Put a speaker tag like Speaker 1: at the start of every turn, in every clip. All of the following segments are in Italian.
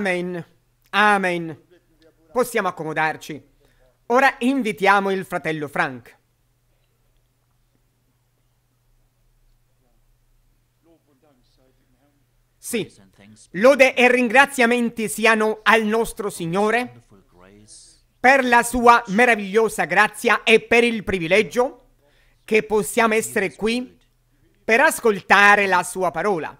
Speaker 1: Amen. Amen. Possiamo accomodarci. Ora invitiamo il fratello Frank. Sì, lode e ringraziamenti siano al nostro Signore per la sua meravigliosa grazia e per il privilegio che possiamo essere qui per ascoltare la sua parola.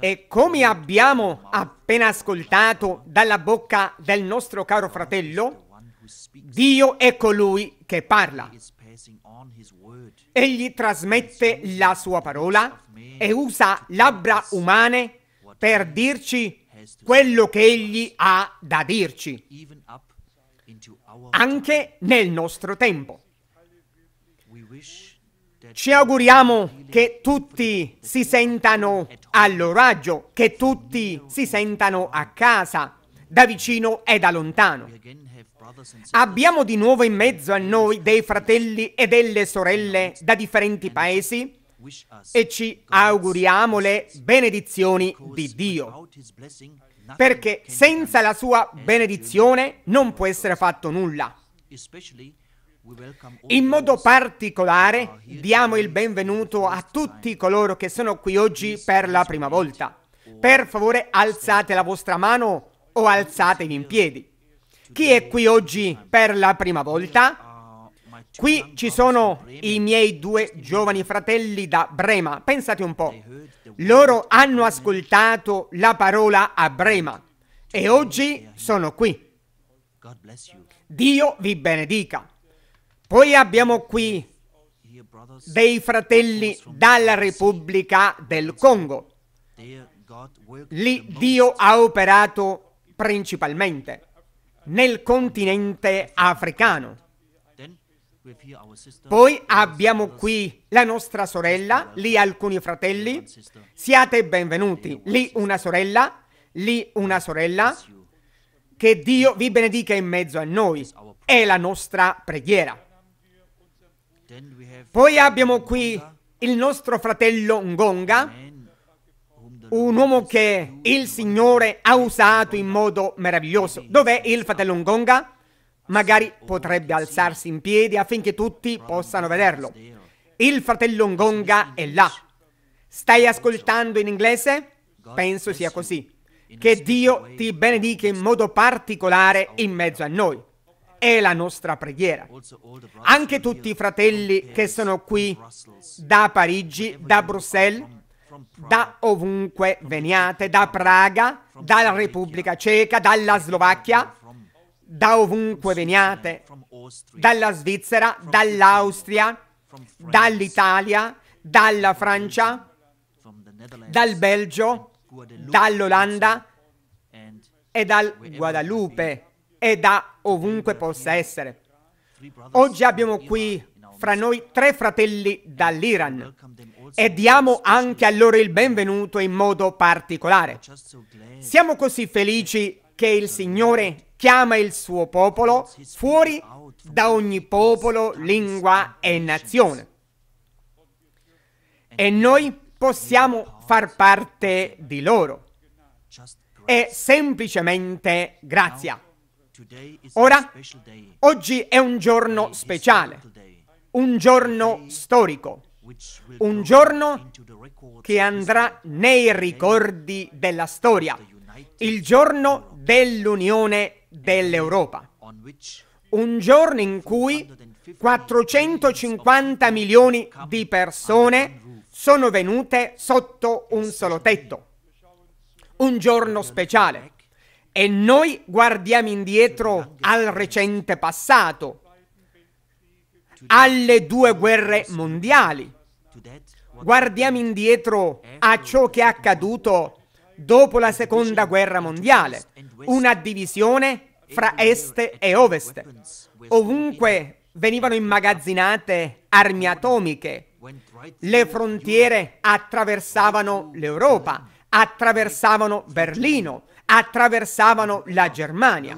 Speaker 1: E come abbiamo appena ascoltato dalla bocca del nostro caro fratello, Dio è colui che parla. Egli trasmette la sua parola e usa labbra umane per dirci quello che egli ha da dirci, anche nel nostro tempo. Ci auguriamo che tutti si sentano a loro agio, che tutti si sentano a casa, da vicino e da lontano. Abbiamo di nuovo in mezzo a noi dei fratelli e delle sorelle da differenti paesi e ci auguriamo le benedizioni di Dio, perché senza la sua benedizione non può essere fatto nulla. In modo particolare diamo il benvenuto a tutti coloro che sono qui oggi per la prima volta. Per favore alzate la vostra mano o alzatevi in piedi. Chi è qui oggi per la prima volta? Qui ci sono i miei due giovani fratelli da Brema. Pensate un po'. Loro hanno ascoltato la parola a Brema e oggi sono qui. Dio vi benedica. Poi abbiamo qui dei fratelli dalla Repubblica del Congo. Lì Dio ha operato principalmente nel continente africano. Poi abbiamo qui la nostra sorella, lì alcuni fratelli. Siate benvenuti. Lì una sorella, lì una sorella. Che Dio vi benedica in mezzo a noi. È la nostra preghiera. Poi abbiamo qui il nostro fratello Ngonga, un uomo che il Signore ha usato in modo meraviglioso. Dov'è il fratello Ngonga? Magari potrebbe alzarsi in piedi affinché tutti possano vederlo. Il fratello Ngonga è là. Stai ascoltando in inglese? Penso sia così. Che Dio ti benedica in modo particolare in mezzo a noi. È la nostra preghiera. Anche tutti i fratelli che sono qui da Parigi, da Bruxelles, da ovunque veniate, da Praga, dalla Repubblica Ceca, dalla Slovacchia, da ovunque veniate, dalla Svizzera, dall'Austria, dall'Italia, dalla Francia, dal Belgio, dall'Olanda e dal Guadalupe e da ovunque possa essere. Oggi abbiamo qui fra noi tre fratelli dall'Iran e diamo anche a loro il benvenuto in modo particolare. Siamo così felici che il Signore chiama il suo popolo fuori da ogni popolo, lingua e nazione. E noi possiamo far parte di loro. È semplicemente grazia. Ora, oggi è un giorno speciale, un giorno storico, un giorno che andrà nei ricordi della storia, il giorno dell'unione dell'Europa, un giorno in cui 450 milioni di persone sono venute sotto un solo tetto, un giorno speciale. E noi guardiamo indietro al recente passato, alle due guerre mondiali. Guardiamo indietro a ciò che è accaduto dopo la seconda guerra mondiale, una divisione fra est e ovest. Ovunque venivano immagazzinate armi atomiche, le frontiere attraversavano l'Europa, attraversavano Berlino, attraversavano la Germania.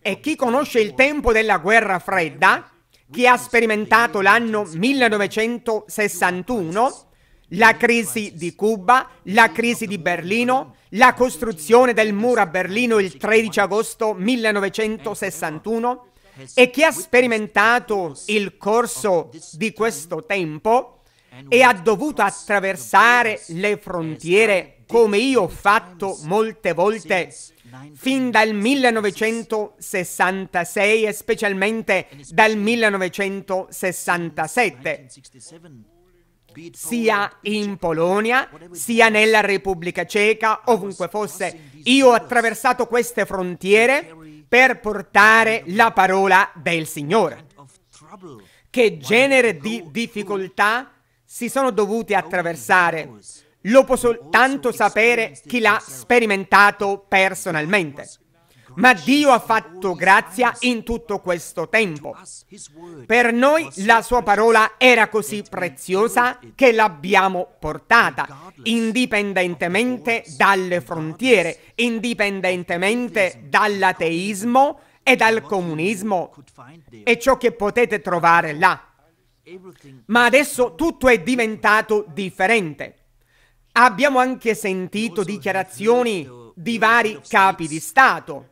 Speaker 1: E chi conosce il tempo della guerra fredda, chi ha sperimentato l'anno 1961, la crisi di Cuba, la crisi di Berlino, la costruzione del muro a Berlino il 13 agosto 1961 e chi ha sperimentato il corso di questo tempo e ha dovuto attraversare le frontiere come io ho fatto molte volte fin dal 1966 e specialmente dal 1967 sia in Polonia, sia nella Repubblica Ceca, ovunque fosse. Io ho attraversato queste frontiere per portare la parola del Signore. Che genere di difficoltà si sono dovuti attraversare? Lo può soltanto sapere chi l'ha sperimentato personalmente. Ma Dio ha fatto grazia in tutto questo tempo. Per noi la sua parola era così preziosa che l'abbiamo portata, indipendentemente dalle frontiere, indipendentemente dall'ateismo e dal comunismo e ciò che potete trovare là. Ma adesso tutto è diventato differente. Abbiamo anche sentito dichiarazioni di vari capi di Stato.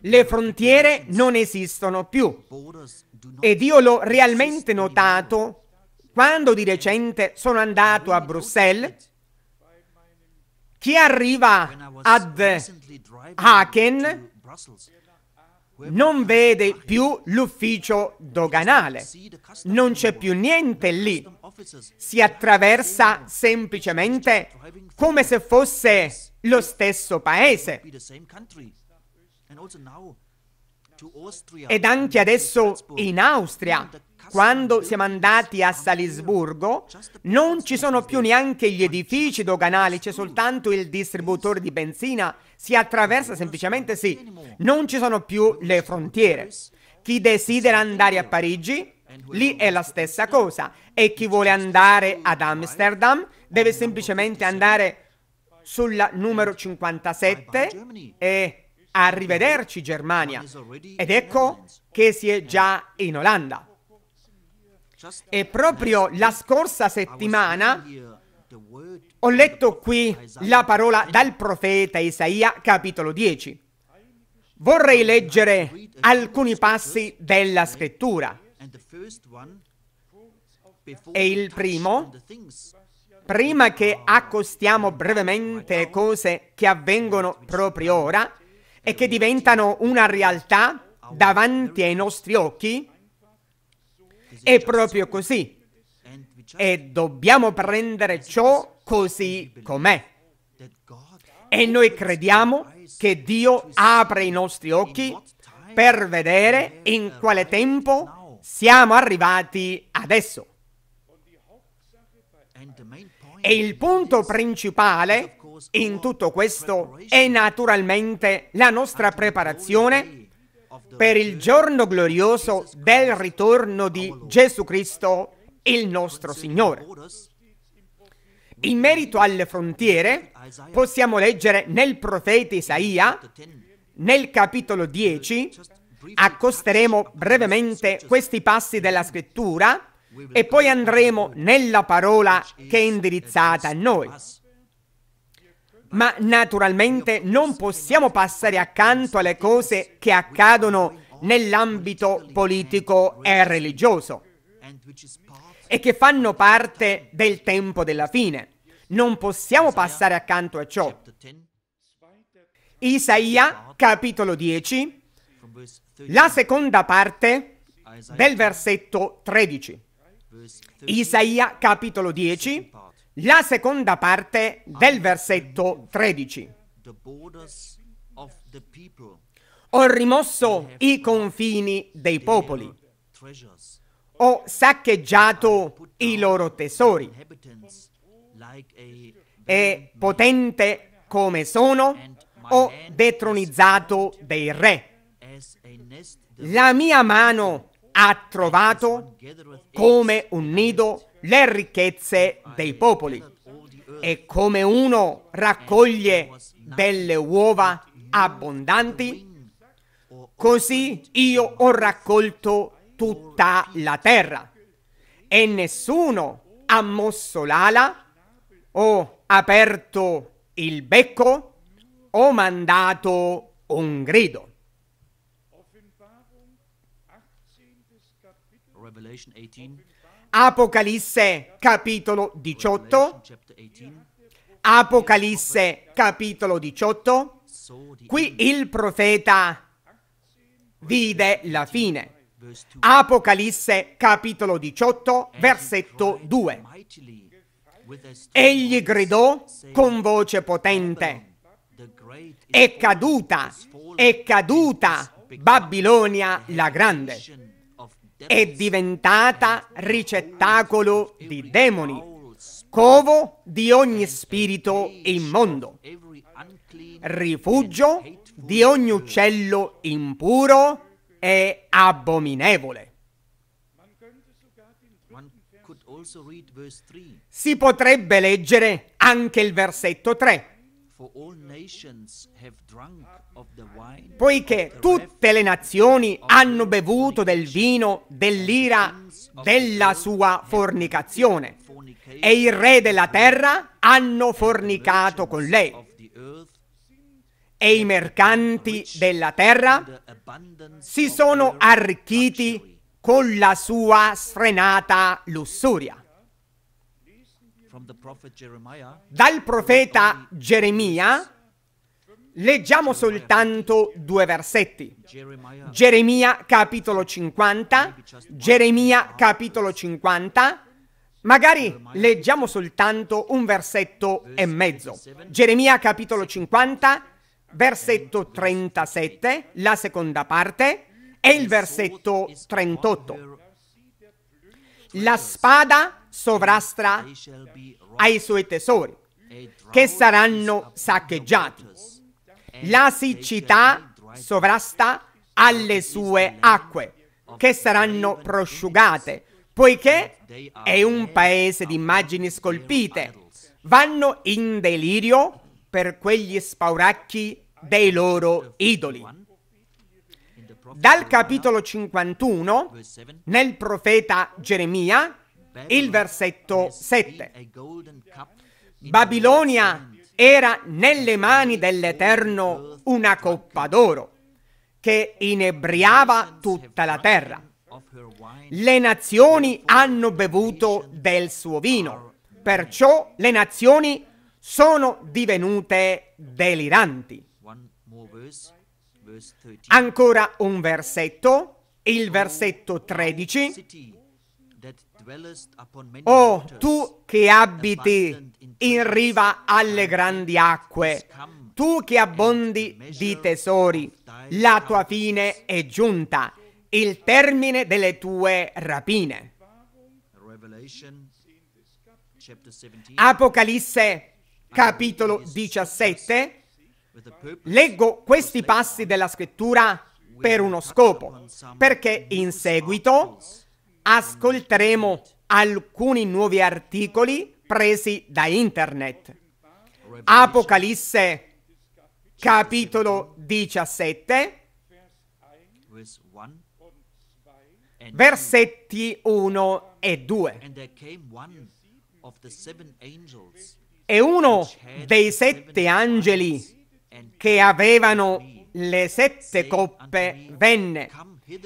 Speaker 1: Le frontiere non esistono più. Ed io l'ho realmente notato quando di recente sono andato a Bruxelles. Chi arriva ad Haken non vede più l'ufficio doganale, non c'è più niente lì, si attraversa semplicemente come se fosse lo stesso paese. Ed anche adesso in Austria, quando siamo andati a Salisburgo, non ci sono più neanche gli edifici doganali, c'è soltanto il distributore di benzina, si attraversa semplicemente sì, non ci sono più le frontiere. Chi desidera andare a Parigi, lì è la stessa cosa, e chi vuole andare ad Amsterdam deve semplicemente andare sulla numero 57 e arrivederci Germania. Ed ecco che si è già in Olanda. E proprio la scorsa settimana ho letto qui la parola dal profeta Isaia, capitolo 10. Vorrei leggere alcuni passi della scrittura. E il primo, prima che accostiamo brevemente cose che avvengono proprio ora e che diventano una realtà davanti ai nostri occhi, è proprio così. E dobbiamo prendere ciò così com'è. E noi crediamo che Dio apre i nostri occhi per vedere in quale tempo siamo arrivati adesso. E il punto principale in tutto questo è naturalmente la nostra preparazione per il giorno glorioso del ritorno di Gesù Cristo, il nostro Signore. In merito alle frontiere, possiamo leggere nel profeta Isaia, nel capitolo 10, accosteremo brevemente questi passi della scrittura e poi andremo nella parola che è indirizzata a noi. Ma naturalmente non possiamo passare accanto alle cose che accadono nell'ambito politico e religioso e che fanno parte del tempo della fine. Non possiamo passare accanto a ciò. Isaia, capitolo 10, la seconda parte del versetto 13. Isaia, capitolo 10, la seconda parte del versetto 13. Ho rimosso i confini dei popoli, ho saccheggiato i loro tesori. e potente come sono, ho detronizzato dei re. La mia mano ha trovato come un nido le ricchezze dei popoli. E come uno raccoglie delle uova abbondanti, così io ho raccolto tutta la terra. E nessuno ha mosso l'ala, o aperto il becco, o mandato un grido.
Speaker 2: Revelation 18.
Speaker 1: Apocalisse capitolo 18.
Speaker 2: Revelation chapter 18.
Speaker 1: Apocalisse capitolo 18.
Speaker 2: So the
Speaker 1: Qui il profeta vide la fine.
Speaker 2: verse 2.
Speaker 1: Apocalisse capitolo 18, versetto 2.
Speaker 2: Mightily with a strong
Speaker 1: Egli gridò con voce potente, è caduta, è caduta Babilonia la grande, è diventata ricettacolo di demoni, covo di ogni spirito immondo, rifugio di ogni uccello impuro e abominevole.
Speaker 2: One could also read verse 3.
Speaker 1: Si potrebbe leggere anche il versetto 3. Poiché tutte le nazioni hanno bevuto del vino dell'ira della sua fornicazione. e i re della terra hanno fornicato con lei. e i mercanti della terra si sono arricchiti con la sua sfrenata lussuria. Dal profeta Geremia. Leggiamo soltanto due versetti. Geremia capitolo 50, Geremia capitolo 50, magari leggiamo soltanto un versetto e mezzo. Geremia capitolo 50, versetto 37, la seconda parte, e il versetto 38. La spada sovrastra ai suoi tesori, che saranno saccheggiati. La siccità sovrasta alle sue acque, che saranno prosciugate, poiché è un paese di immagini scolpite. Vanno in delirio per quegli spauracchi dei loro idoli. Dal capitolo 51,
Speaker 2: verse 7,
Speaker 1: nel profeta Geremia, il versetto 7.
Speaker 2: a golden cup in
Speaker 1: Babilonia era nelle mani dell'Eterno una coppa d'oro che inebriava tutta la terra. Le nazioni hanno bevuto del suo vino, perciò le nazioni sono divenute deliranti.
Speaker 2: one more verse verse 13
Speaker 1: Ancora un versetto, il versetto 13. Oh, tu che abiti in riva alle grandi acque, tu che abbondi di tesori, la tua fine è giunta, il termine delle tue rapine.
Speaker 2: Revelation chapter 17
Speaker 1: Apocalisse capitolo 17.
Speaker 2: with the purpose
Speaker 1: Leggo questi passi della scrittura per uno scopo, perché in seguito ascolteremo alcuni nuovi articoli presi da internet. Apocalisse capitolo 17,
Speaker 2: verse 1 and
Speaker 1: versetti 1 e 2.
Speaker 2: and there came one of the seven angels
Speaker 1: E uno dei sette angeli che avevano le sette coppe venne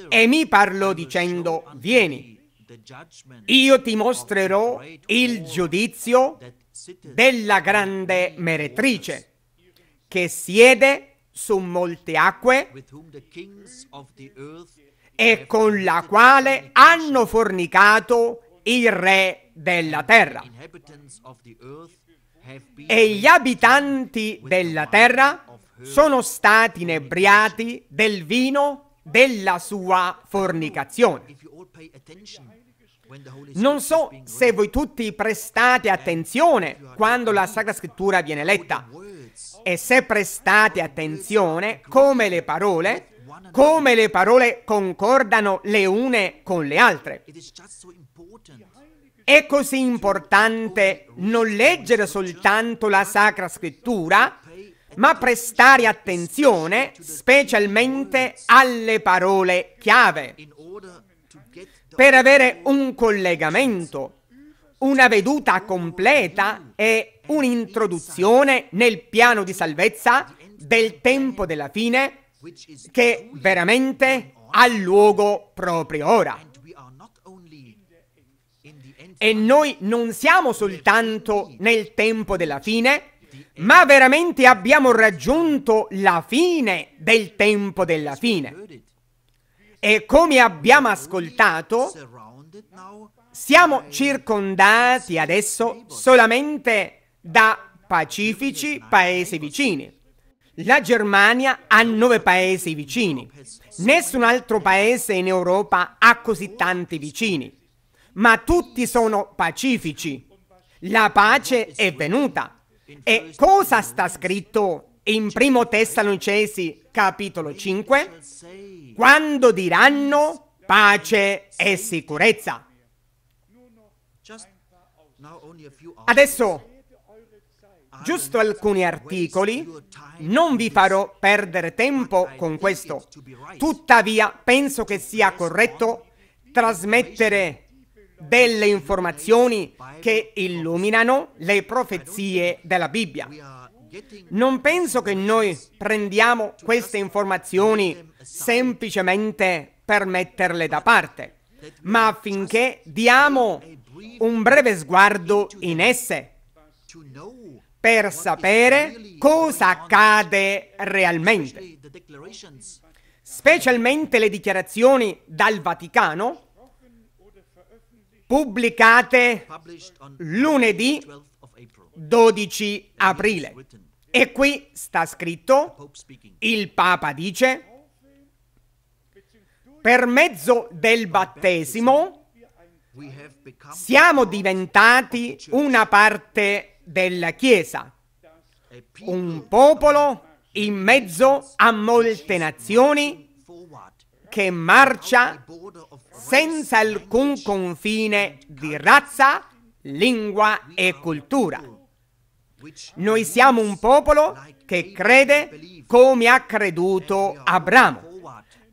Speaker 1: e mi parlò dicendo, vieni, io ti mostrerò il giudizio della grande meretrice che siede su molte acque e con la quale hanno fornicato i re della terra. E gli abitanti della terra sono stati inebriati del vino della sua fornicazione. Non so se voi tutti prestate attenzione quando la Sacra Scrittura viene letta e se prestate attenzione come le parole, come le parole concordano le une con le altre. È così importante non leggere soltanto la Sacra Scrittura, ma prestare attenzione specialmente alle parole chiave per avere un collegamento una veduta completa e un'introduzione nel piano di salvezza del tempo della fine che veramente ha luogo proprio ora. E noi non siamo soltanto nel tempo della fine, ma veramente abbiamo raggiunto la fine del tempo della fine. E come abbiamo ascoltato, siamo circondati adesso solamente da pacifici paesi vicini. La Germania ha nove paesi vicini. Nessun altro paese in Europa ha così tanti vicini. Ma tutti sono pacifici. La pace è venuta. E cosa sta scritto in Primo Tessalonicesi capitolo 5?
Speaker 2: say
Speaker 1: Quando diranno pace e sicurezza. Adesso, giusto alcuni articoli, non vi farò perdere tempo con questo. Tuttavia, penso che sia corretto trasmettere delle informazioni che illuminano le profezie della Bibbia. Non penso che noi prendiamo queste informazioni semplicemente per metterle da parte, ma affinché diamo un breve sguardo in esse per sapere cosa accade realmente, specialmente le dichiarazioni dal Vaticano pubblicate lunedì
Speaker 2: 12th of April.
Speaker 1: 12 aprile. E qui sta scritto, il Papa dice, per mezzo del battesimo siamo diventati una parte della Chiesa, un popolo in mezzo a molte nazioni che marcia senza alcun confine di razza, lingua e cultura. Noi siamo un popolo che crede come ha creduto Abramo.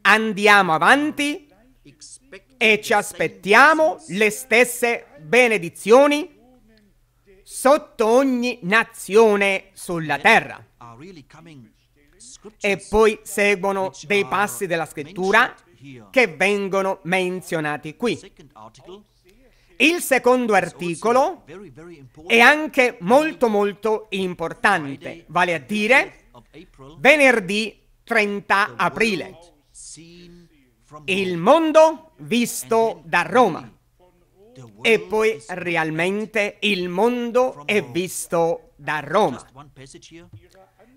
Speaker 1: Andiamo avanti e ci aspettiamo le stesse benedizioni sotto ogni nazione sulla terra. E poi seguono dei passi della scrittura che vengono menzionati qui. Il secondo articolo è anche molto molto importante, vale a dire venerdì 30 aprile. Il mondo visto da Roma. E poi realmente il mondo è visto da Roma.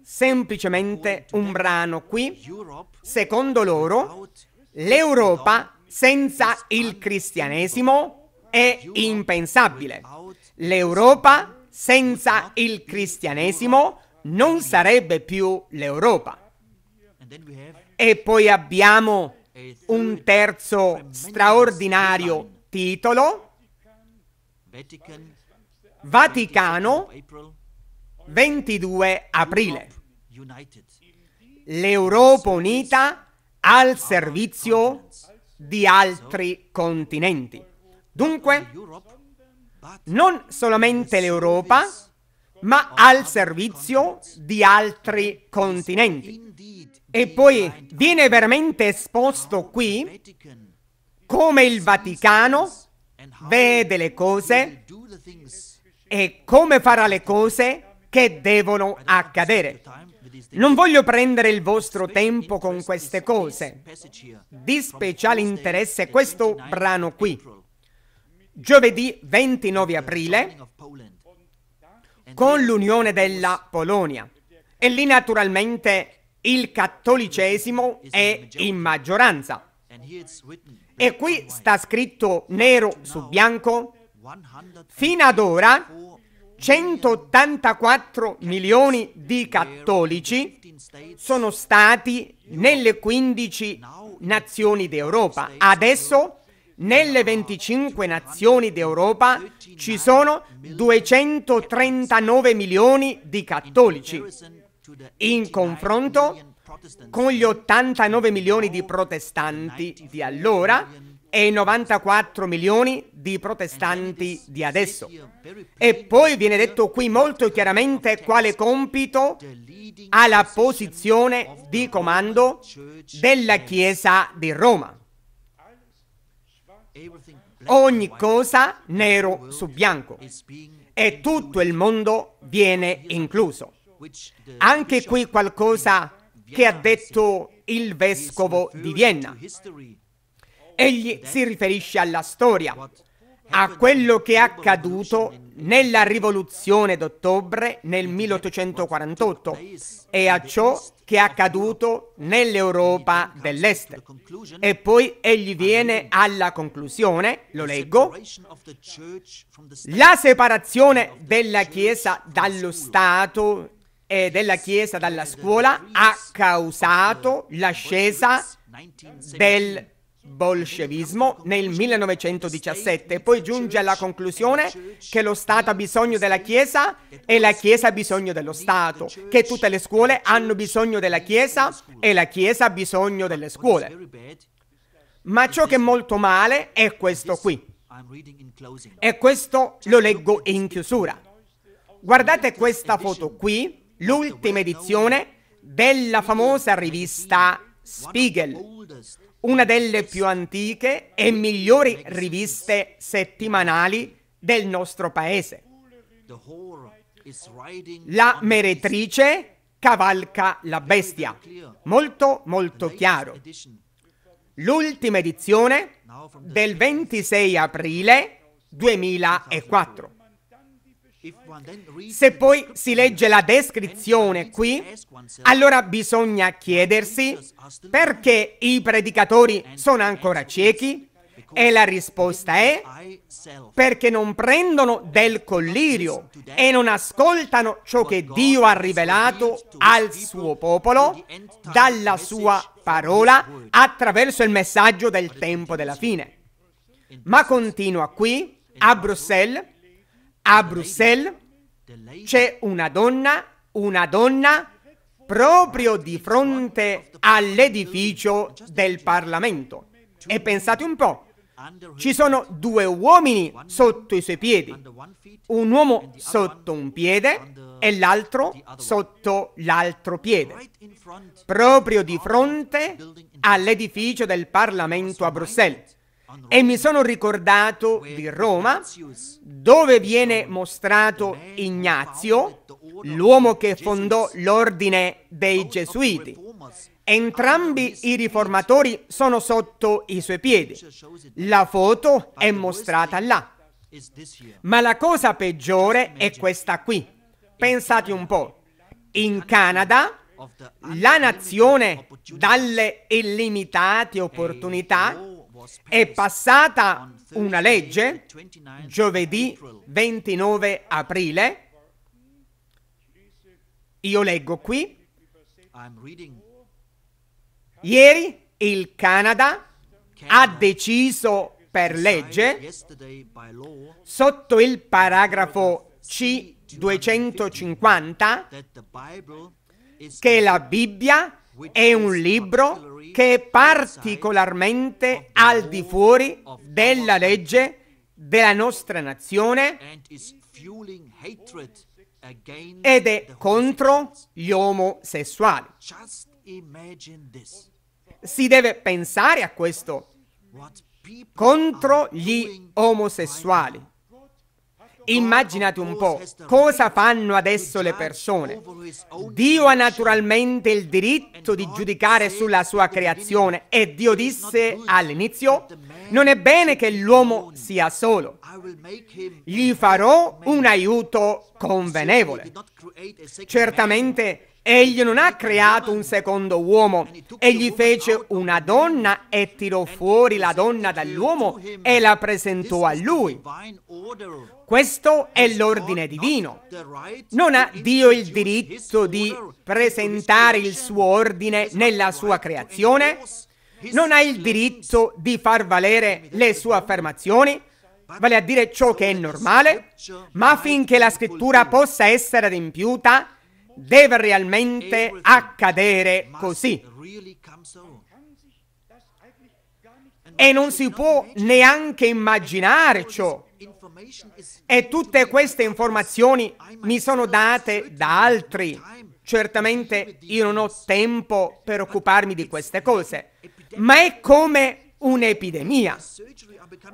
Speaker 1: Semplicemente un brano qui. Secondo loro, l'Europa senza il cristianesimo è impensabile. L'Europa senza il cristianesimo non sarebbe più l'Europa. E poi abbiamo un terzo straordinario titolo,
Speaker 2: Vatican
Speaker 1: Vaticano,
Speaker 2: April
Speaker 1: 22 aprile. L'Europa unita al servizio di altri continenti. Dunque, non solamente l'Europa, ma al servizio di altri continenti. E poi viene veramente esposto qui come il Vaticano vede le cose e come farà le cose che devono accadere. Non voglio prendere il vostro tempo con queste cose. Di speciale interesse questo
Speaker 2: 29
Speaker 1: brano qui. Giovedì 29 aprile con l'unione della Polonia. E lì naturalmente il cattolicesimo è in maggioranza. E qui sta scritto nero su bianco,
Speaker 2: 100
Speaker 1: fino ad ora 184 milioni di cattolici
Speaker 2: 15 states
Speaker 1: sono stati nelle 15 nazioni d'Europa. Adesso nelle 25 nazioni d'Europa ci sono 239 milioni di cattolici in
Speaker 2: 89
Speaker 1: confronto con gli 89 milioni di protestanti di allora e 94 milioni di protestanti di adesso. E poi viene detto qui molto chiaramente quale compito ha la posizione di comando della Chiesa di Roma. Ogni cosa nero su bianco e tutto il mondo viene incluso. Anche qui qualcosa che ha detto il vescovo di Vienna. Egli si riferisce alla storia, a quello che è accaduto nella rivoluzione d'ottobre nel 1848 e a ciò che è accaduto nell'Europa dell'Est. E poi egli viene alla conclusione, lo leggo, la separazione della Chiesa dallo Stato e della Chiesa dalla scuola ha causato l'ascesa del bolscevismo nel 1917 poi giunge alla conclusione che lo Stato ha bisogno della Chiesa e la Chiesa ha bisogno dello Stato, che tutte le scuole hanno bisogno della Chiesa e la Chiesa ha bisogno delle scuole. Ma ciò che è molto male è questo qui. E questo lo leggo in chiusura. Guardate questa foto qui, l'ultima edizione della famosa rivista Spiegel una delle più antiche e migliori riviste settimanali del nostro paese. La meretrice cavalca la bestia. Molto, molto chiaro. L'ultima edizione del 26 aprile 2004. Se poi si legge la descrizione qui, allora bisogna chiedersi perché i predicatori sono ancora ciechi? E la risposta è perché non prendono del collirio e non ascoltano ciò che Dio ha rivelato al suo popolo dalla sua parola attraverso il messaggio del tempo della fine. Ma continua qui, a Bruxelles, a Bruxelles c'è una donna, una donna proprio di fronte all'edificio del Parlamento. E pensate un po', ci sono due uomini sotto i suoi piedi, un uomo sotto un piede e l'altro sotto l'altro piede, proprio di fronte all'edificio del Parlamento a Bruxelles. E mi sono ricordato di Roma, dove viene mostrato Ignazio, l'uomo che fondò l'ordine dei Gesuiti. Entrambi i riformatori sono sotto i suoi piedi. La foto è mostrata là. Ma la cosa peggiore è questa qui. Pensate un po'. In Canada, la nazione dalle illimitate opportunità è passata una legge giovedì 29 aprile. Io leggo qui. Ieri il Canada ha deciso per legge sotto il paragrafo C250 che la Bibbia è un libro che è particolarmente al di fuori della legge della nostra nazione ed è contro gli omosessuali. Si deve pensare a questo, contro gli omosessuali. Immaginate un po' cosa fanno adesso le persone. Dio ha naturalmente il diritto di giudicare sulla sua creazione e Dio disse all'inizio, non è bene che l'uomo sia solo, gli farò un aiuto convenevole. Certamente Egli non ha creato un secondo uomo, egli fece una donna e tirò fuori la donna dall'uomo e la presentò a lui. Questo è l'ordine divino. Non ha Dio il diritto di presentare il suo ordine nella sua creazione? Non ha il diritto di far valere le sue affermazioni? Vale a dire ciò che è normale? Ma affinché la scrittura possa essere adempiuta, deve realmente accadere così. e non si può neanche immaginare ciò. E tutte queste informazioni mi sono date da altri. Certamente io non ho tempo per occuparmi di queste cose, ma è come un'epidemia.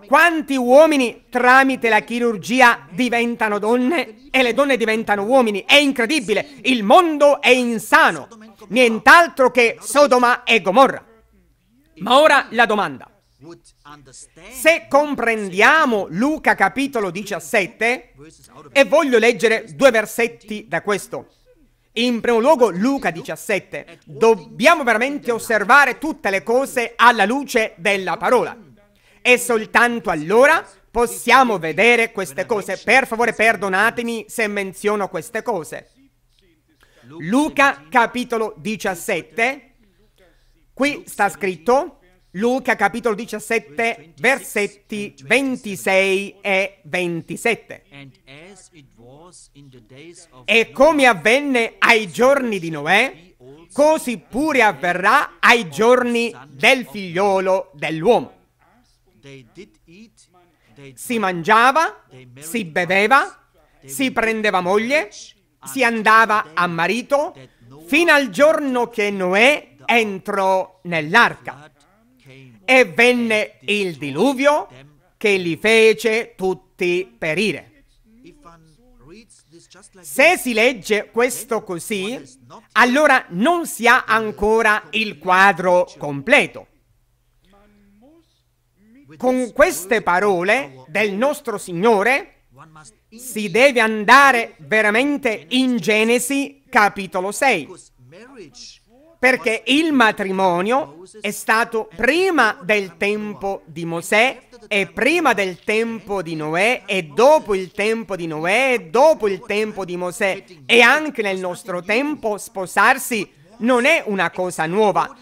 Speaker 1: Quanti uomini tramite la chirurgia diventano donne e le donne diventano uomini? È incredibile, il mondo è insano, nient'altro che Sodoma e Gomorra. Ma ora la domanda. Se comprendiamo Luca capitolo 17,
Speaker 2: verses out of
Speaker 1: e voglio leggere due versetti da questo. In primo luogo Luca 17, dobbiamo veramente osservare tutte le cose alla luce della parola. E soltanto allora possiamo vedere queste cose. Per favore perdonatemi se menziono queste cose. Luca capitolo 17, qui sta scritto Luca capitolo 17 versetti 26 e 27.
Speaker 2: and as it was in the days of
Speaker 1: E come avvenne ai giorni di Noè, così pure avverrà ai giorni del figliolo dell'uomo. Si mangiava, si beveva, si prendeva moglie, si andava a marito, fino al giorno che Noè entrò nell'arca. E venne il diluvio che li fece tutti perire. Se si legge questo così, allora non si ha ancora il quadro completo. Con queste parole del nostro Signore si deve andare veramente in Genesi capitolo 6,
Speaker 2: because marriage
Speaker 1: perché il matrimonio è stato prima del tempo di Mosè e prima del tempo di Noè e dopo il tempo di Noè e dopo il tempo di Mosè e anche nel nostro tempo sposarsi non è una cosa nuova.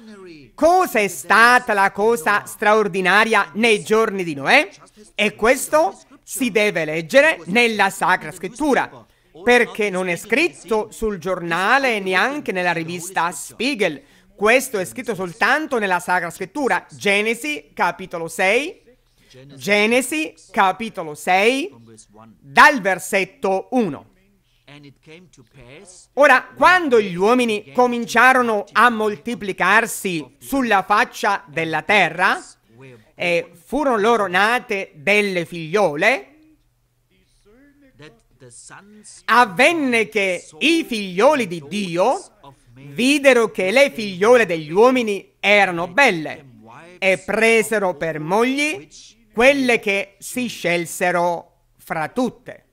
Speaker 1: Cosa è stata la cosa straordinaria nei giorni di Noè? E questo si deve leggere nella Sacra Scrittura, perché non è scritto sul giornale e neanche nella rivista Spiegel. Questo è scritto soltanto nella Sacra Scrittura. Genesi capitolo 6, Genesi capitolo 6,
Speaker 2: from verse 1
Speaker 1: dal versetto 1.
Speaker 2: and it came to pass
Speaker 1: Ora, quando gli uomini cominciarono a moltiplicarsi sulla faccia della terra e furono loro nate delle figliole, avvenne che i figlioli di Dio videro che le figliole degli uomini erano belle e presero per mogli quelle che si scelsero fra tutte.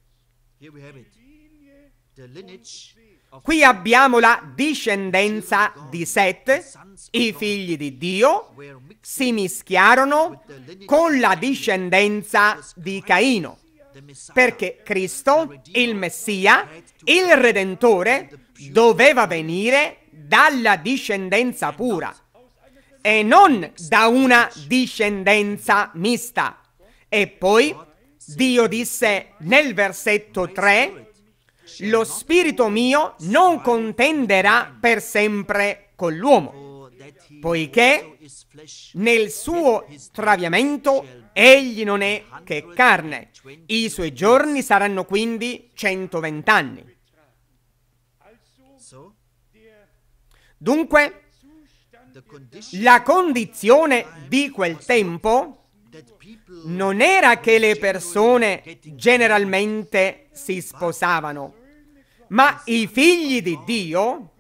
Speaker 1: Qui abbiamo la discendenza di Set, i figli di Dio, si mischiarono con la discendenza di Caino, perché Cristo, il Messia, il Redentore, doveva venire dalla discendenza pura e non da una discendenza mista. E poi Dio disse nel versetto 3, lo spirito mio non contenderà per sempre con l'uomo, poiché nel suo traviamento egli non è che carne. I suoi giorni saranno quindi 120 anni. Dunque, la condizione di quel tempo non era che le persone generalmente si sposavano, ma i figli di Dio,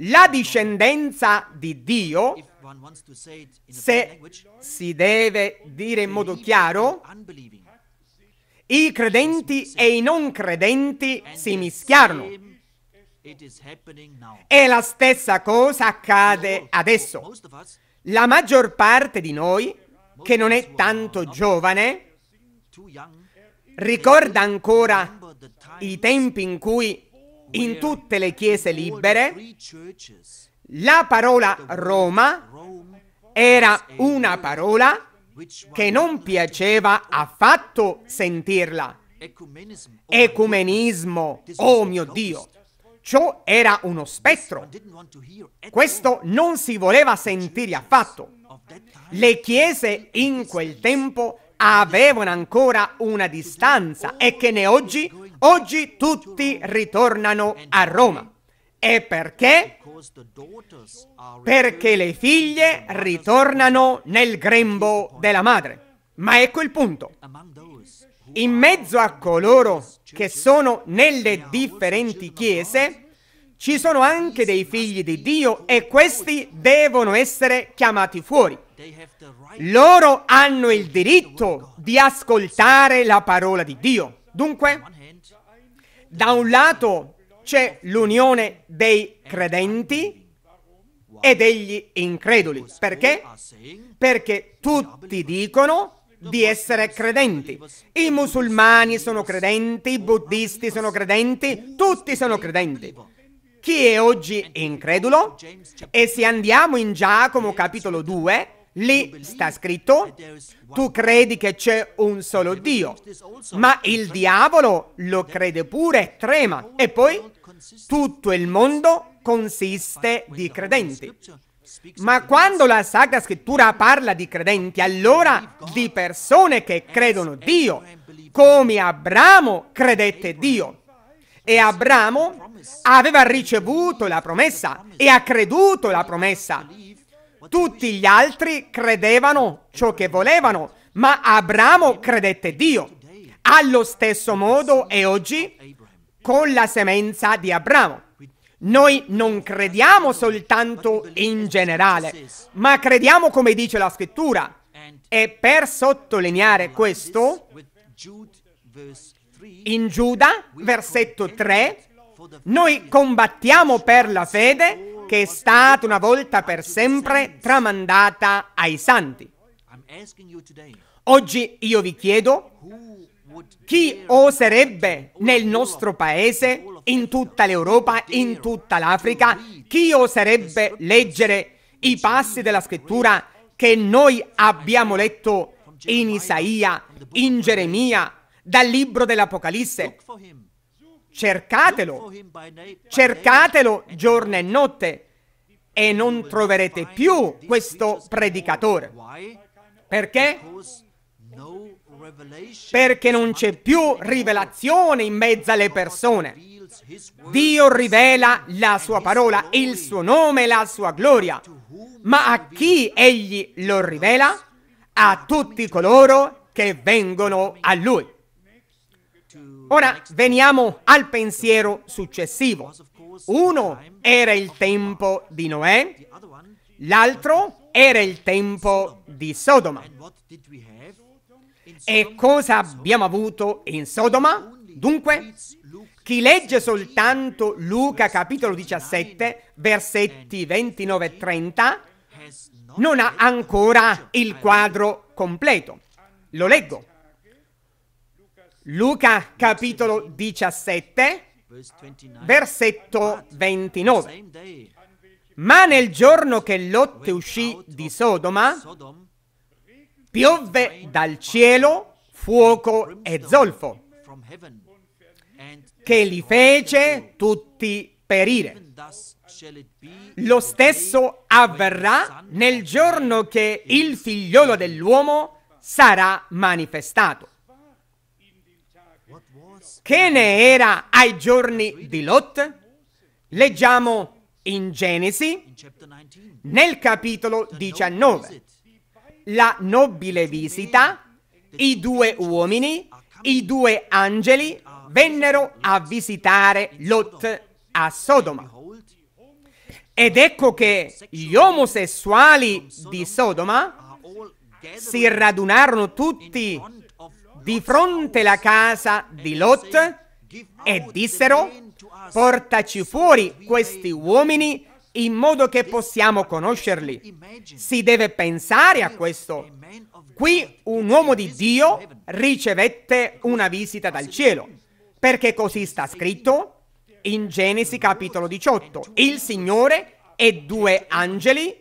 Speaker 1: la discendenza di Dio, se si deve dire in modo chiaro, i credenti e i non credenti si mischiarono. E la stessa cosa accade adesso. La maggior parte di noi, che non è tanto giovane, ricorda ancora i tempi in cui in tutte le chiese libere la parola Roma era una parola che non piaceva affatto sentirla.
Speaker 2: ecumenism
Speaker 1: Ecumenismo, oh mio Dio, ciò era uno spettro. Questo non si voleva sentire affatto. Le chiese in quel tempo avevano ancora una distanza e che ne oggi, oggi tutti ritornano a Roma. E perché? Perché le figlie ritornano nel grembo della madre. Ma ecco il punto. In mezzo a coloro che sono nelle differenti chiese, ci sono anche dei figli di Dio e questi devono essere chiamati fuori. Loro hanno il diritto di ascoltare la parola di Dio. Dunque, da un lato c'è l'unione dei credenti e degli increduli. Perché? Perché tutti dicono di essere credenti. I musulmani sono credenti, i buddisti sono credenti, tutti sono credenti. Chi è oggi incredulo? E se andiamo in Giacomo capitolo 2, lì sta scritto, tu credi che c'è un solo Dio, ma il diavolo lo crede pure, trema. E poi tutto il mondo consiste di credenti. Ma quando la Sacra Scrittura parla di credenti, allora di persone che credono Dio, come Abramo credette Dio. E Abramo aveva ricevuto la promessa e ha creduto la promessa. Tutti gli altri credevano ciò che volevano, ma Abramo credette Dio. Allo stesso modo e oggi con la semenza di Abramo. Noi non crediamo soltanto in generale, ma crediamo come dice la scrittura. E per sottolineare questo, in Giuda, versetto 3, noi combattiamo per la fede che è stata una volta per sempre tramandata ai santi. Oggi io vi chiedo chi oserebbe nel nostro paese, in tutta l'Europa, in tutta l'Africa, chi oserebbe leggere i passi della scrittura che noi abbiamo letto in Isaia, in Geremia, dal libro dell'Apocalisse? Cercatelo, cercatelo giorno e notte e non troverete più questo predicatore. Perché? Perché non c'è più rivelazione in mezzo alle persone. Dio rivela la sua parola, il suo nome e la sua gloria. Ma a chi egli lo rivela? A tutti coloro che vengono a lui. Ora veniamo al pensiero successivo. Uno era il tempo di Noè, l'altro era il tempo di Sodoma. E cosa abbiamo avuto in Sodoma? Dunque, chi legge soltanto Luca capitolo 17, versetti 29 e 30, non ha ancora il quadro completo. Lo leggo. Luca capitolo 17, versetto 29. Ma nel giorno che Lot uscì di Sodoma, piovve dal cielo fuoco e zolfo, che li fece tutti perire. Lo stesso avverrà nel giorno che il figliolo dell'uomo sarà manifestato. Che ne era ai giorni di Lot? Leggiamo in Genesi nel capitolo 19 la nobile visita, i due uomini, i due angeli vennero a visitare Lot a Sodoma. Ed ecco che gli omosessuali di Sodoma si radunarono tutti di fronte alla casa di Lot e dissero portaci fuori questi uomini in modo che possiamo conoscerli. Si deve pensare a questo. Qui un uomo di Dio ricevette una visita dal cielo, perché così sta scritto in Genesi capitolo 18. Il Signore e due angeli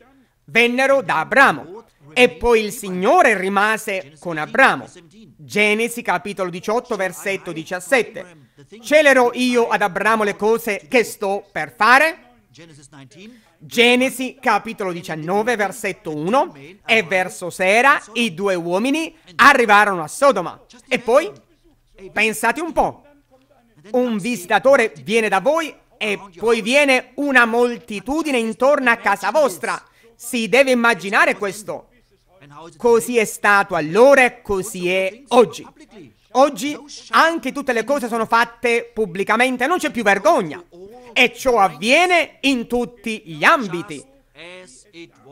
Speaker 1: vennero da Abramo e poi il Signore rimase con Abramo. Genesi capitolo 18 versetto 17. Celerò io ad Abramo le cose che sto per fare? Genesi capitolo 19 versetto 1 e verso sera i due uomini arrivarono a Sodoma. E poi pensate un po', un visitatore viene da voi e poi viene una moltitudine intorno a casa vostra. Si deve immaginare questo. Così è stato allora e così è oggi. Oggi anche tutte le cose sono fatte pubblicamente, non c'è più vergogna. E ciò avviene in tutti gli ambiti,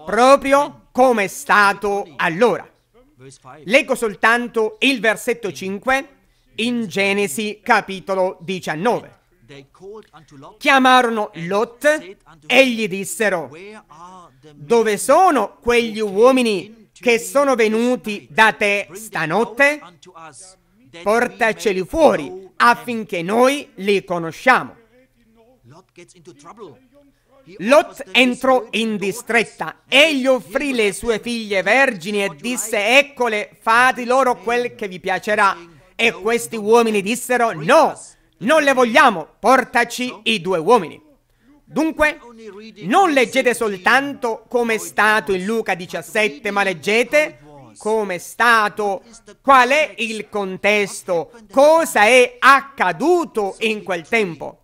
Speaker 1: proprio come è stato allora. Leggo soltanto il versetto 5 in Genesi capitolo 19. Chiamarono Lot e gli dissero, dove sono quegli uomini che sono venuti da te stanotte? Portaceli fuori affinché noi li conosciamo. Lot entrò in distretta, egli offrì le sue figlie vergini e disse, eccole, fate loro quel che vi piacerà. E questi uomini dissero, no, non le vogliamo, portaci i due uomini. Dunque, non leggete soltanto come è stato in Luca 17, ma leggete come è stato, qual è il contesto, cosa è accaduto in quel tempo.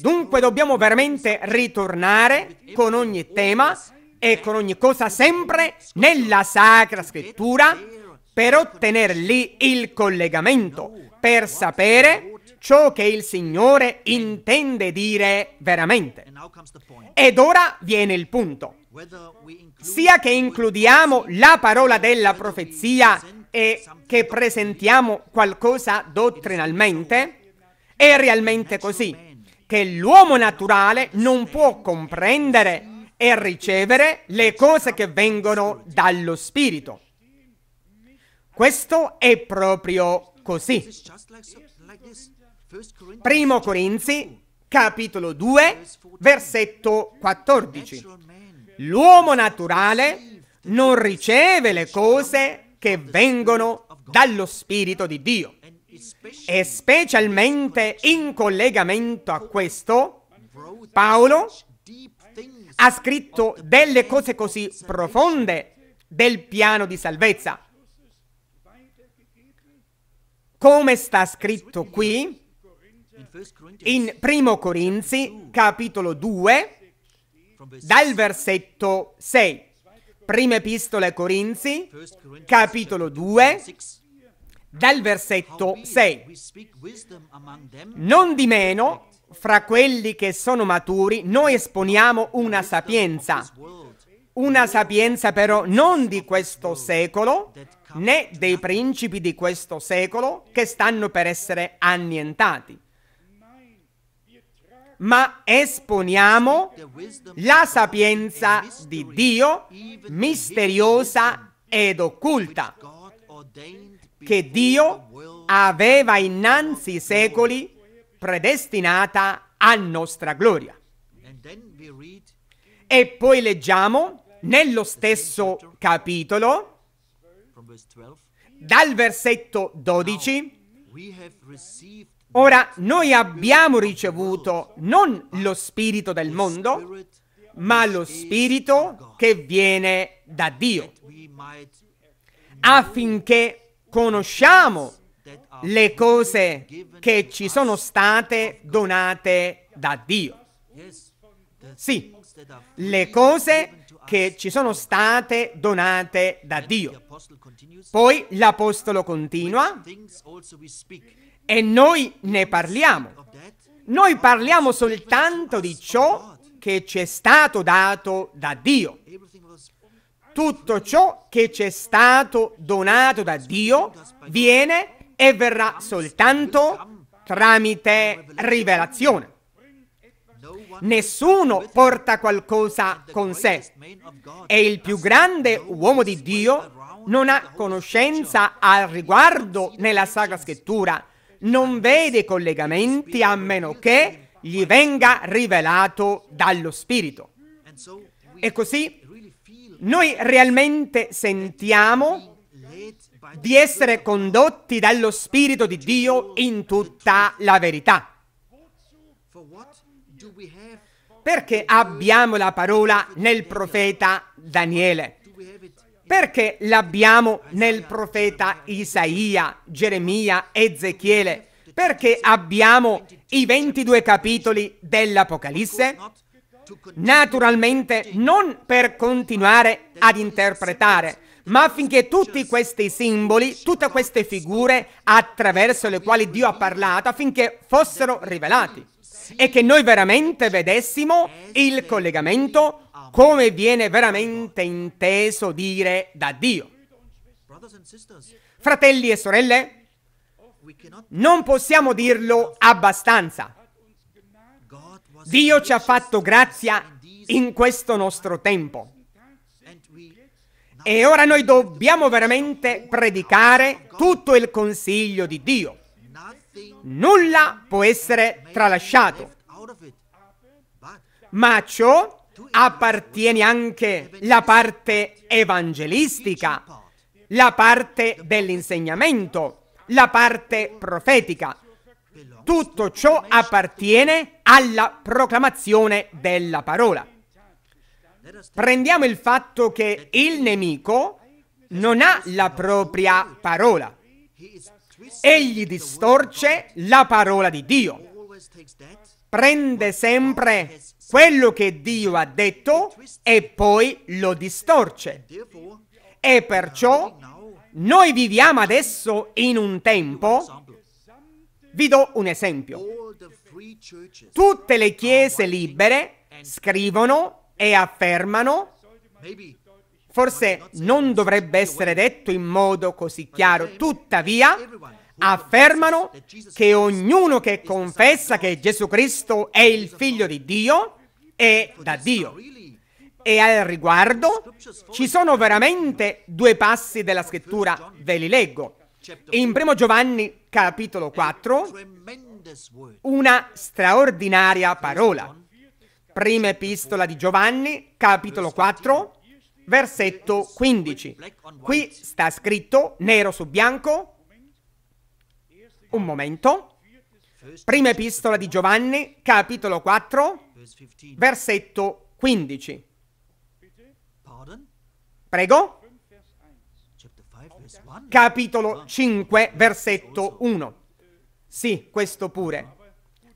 Speaker 1: Dunque dobbiamo veramente ritornare con ogni tema e con ogni cosa sempre nella Sacra Scrittura per ottenere lì il collegamento, per sapere ciò che il Signore intende dire veramente. Ed ora viene il punto. Sia che includiamo la parola della profezia e che presentiamo qualcosa dottrinalmente, è realmente così che l'uomo naturale non può comprendere e ricevere le cose che vengono dallo Spirito. Questo è proprio così. Primo Corinzi, capitolo 2, versetto 14. L'uomo naturale non riceve le cose che vengono dallo Spirito di Dio. E specialmente in collegamento a questo, Paolo ha scritto delle cose così profonde del piano di salvezza. Come sta scritto qui, in Primo Corinzi, capitolo 2, dal versetto 6. Prima epistola ai Corinzi, capitolo 2, dal versetto 6. Non di meno, fra quelli che sono maturi, noi esponiamo una sapienza, una sapienza però non di questo secolo, né dei principi di questo secolo che stanno per essere annientati ma esponiamo la sapienza di Dio misteriosa ed occulta che Dio aveva innanzi secoli predestinata a nostra gloria. E poi leggiamo nello stesso capitolo, dal versetto 12, Ora noi abbiamo ricevuto non lo spirito del mondo, ma lo spirito che viene da Dio, affinché conosciamo le cose che ci sono state donate da Dio. Sì, le cose che ci sono state donate da Dio. Poi l'Apostolo continua e noi ne parliamo. Noi parliamo soltanto di ciò che ci è stato dato da Dio. Tutto ciò che ci è stato donato da Dio viene e verrà soltanto tramite rivelazione. Nessuno porta qualcosa con sé e il più grande uomo di Dio non ha conoscenza al riguardo nella Sacra Scrittura non vede collegamenti a meno che gli venga rivelato dallo Spirito. E così noi realmente sentiamo di essere condotti dallo Spirito di Dio in tutta la verità. Perché abbiamo la parola nel profeta Daniele? Perché l'abbiamo nel profeta Isaia, Geremia, Ezechiele? Perché abbiamo i 22 capitoli dell'Apocalisse? Naturalmente non per continuare ad interpretare, ma affinché tutti questi simboli, tutte queste figure attraverso le quali Dio ha parlato, affinché fossero rivelati e che noi veramente vedessimo il collegamento come viene veramente inteso dire da Dio. Fratelli e sorelle, non possiamo dirlo abbastanza. Dio ci ha fatto grazia in questo nostro tempo. E ora noi dobbiamo veramente predicare tutto il consiglio di Dio. Nulla può essere tralasciato, ma a ciò appartiene anche la parte evangelistica, la parte dell'insegnamento, la parte profetica. Tutto ciò appartiene alla proclamazione della parola. Prendiamo il fatto che il nemico non ha la propria parola. Egli distorce la parola di Dio. Prende sempre quello che Dio ha detto e poi lo distorce. E perciò noi viviamo adesso in un tempo, vi do un esempio, tutte le chiese libere scrivono e affermano Forse non dovrebbe essere detto in modo così chiaro, tuttavia affermano che ognuno che confessa che Gesù Cristo è il figlio di Dio è da Dio. E al riguardo ci sono veramente due passi della scrittura, ve li leggo. In 1 Giovanni capitolo 4,
Speaker 2: tremendous word
Speaker 1: una straordinaria parola. Prima epistola di Giovanni, capitolo 4, versetto 15. Qui sta scritto nero su bianco. Un momento. Prima epistola di Giovanni, capitolo 4,
Speaker 2: verse 15
Speaker 1: versetto 15.
Speaker 2: pardon
Speaker 1: Prego.
Speaker 2: chapter 5 verse 1
Speaker 1: Capitolo 5, versetto 1. Sì, questo pure.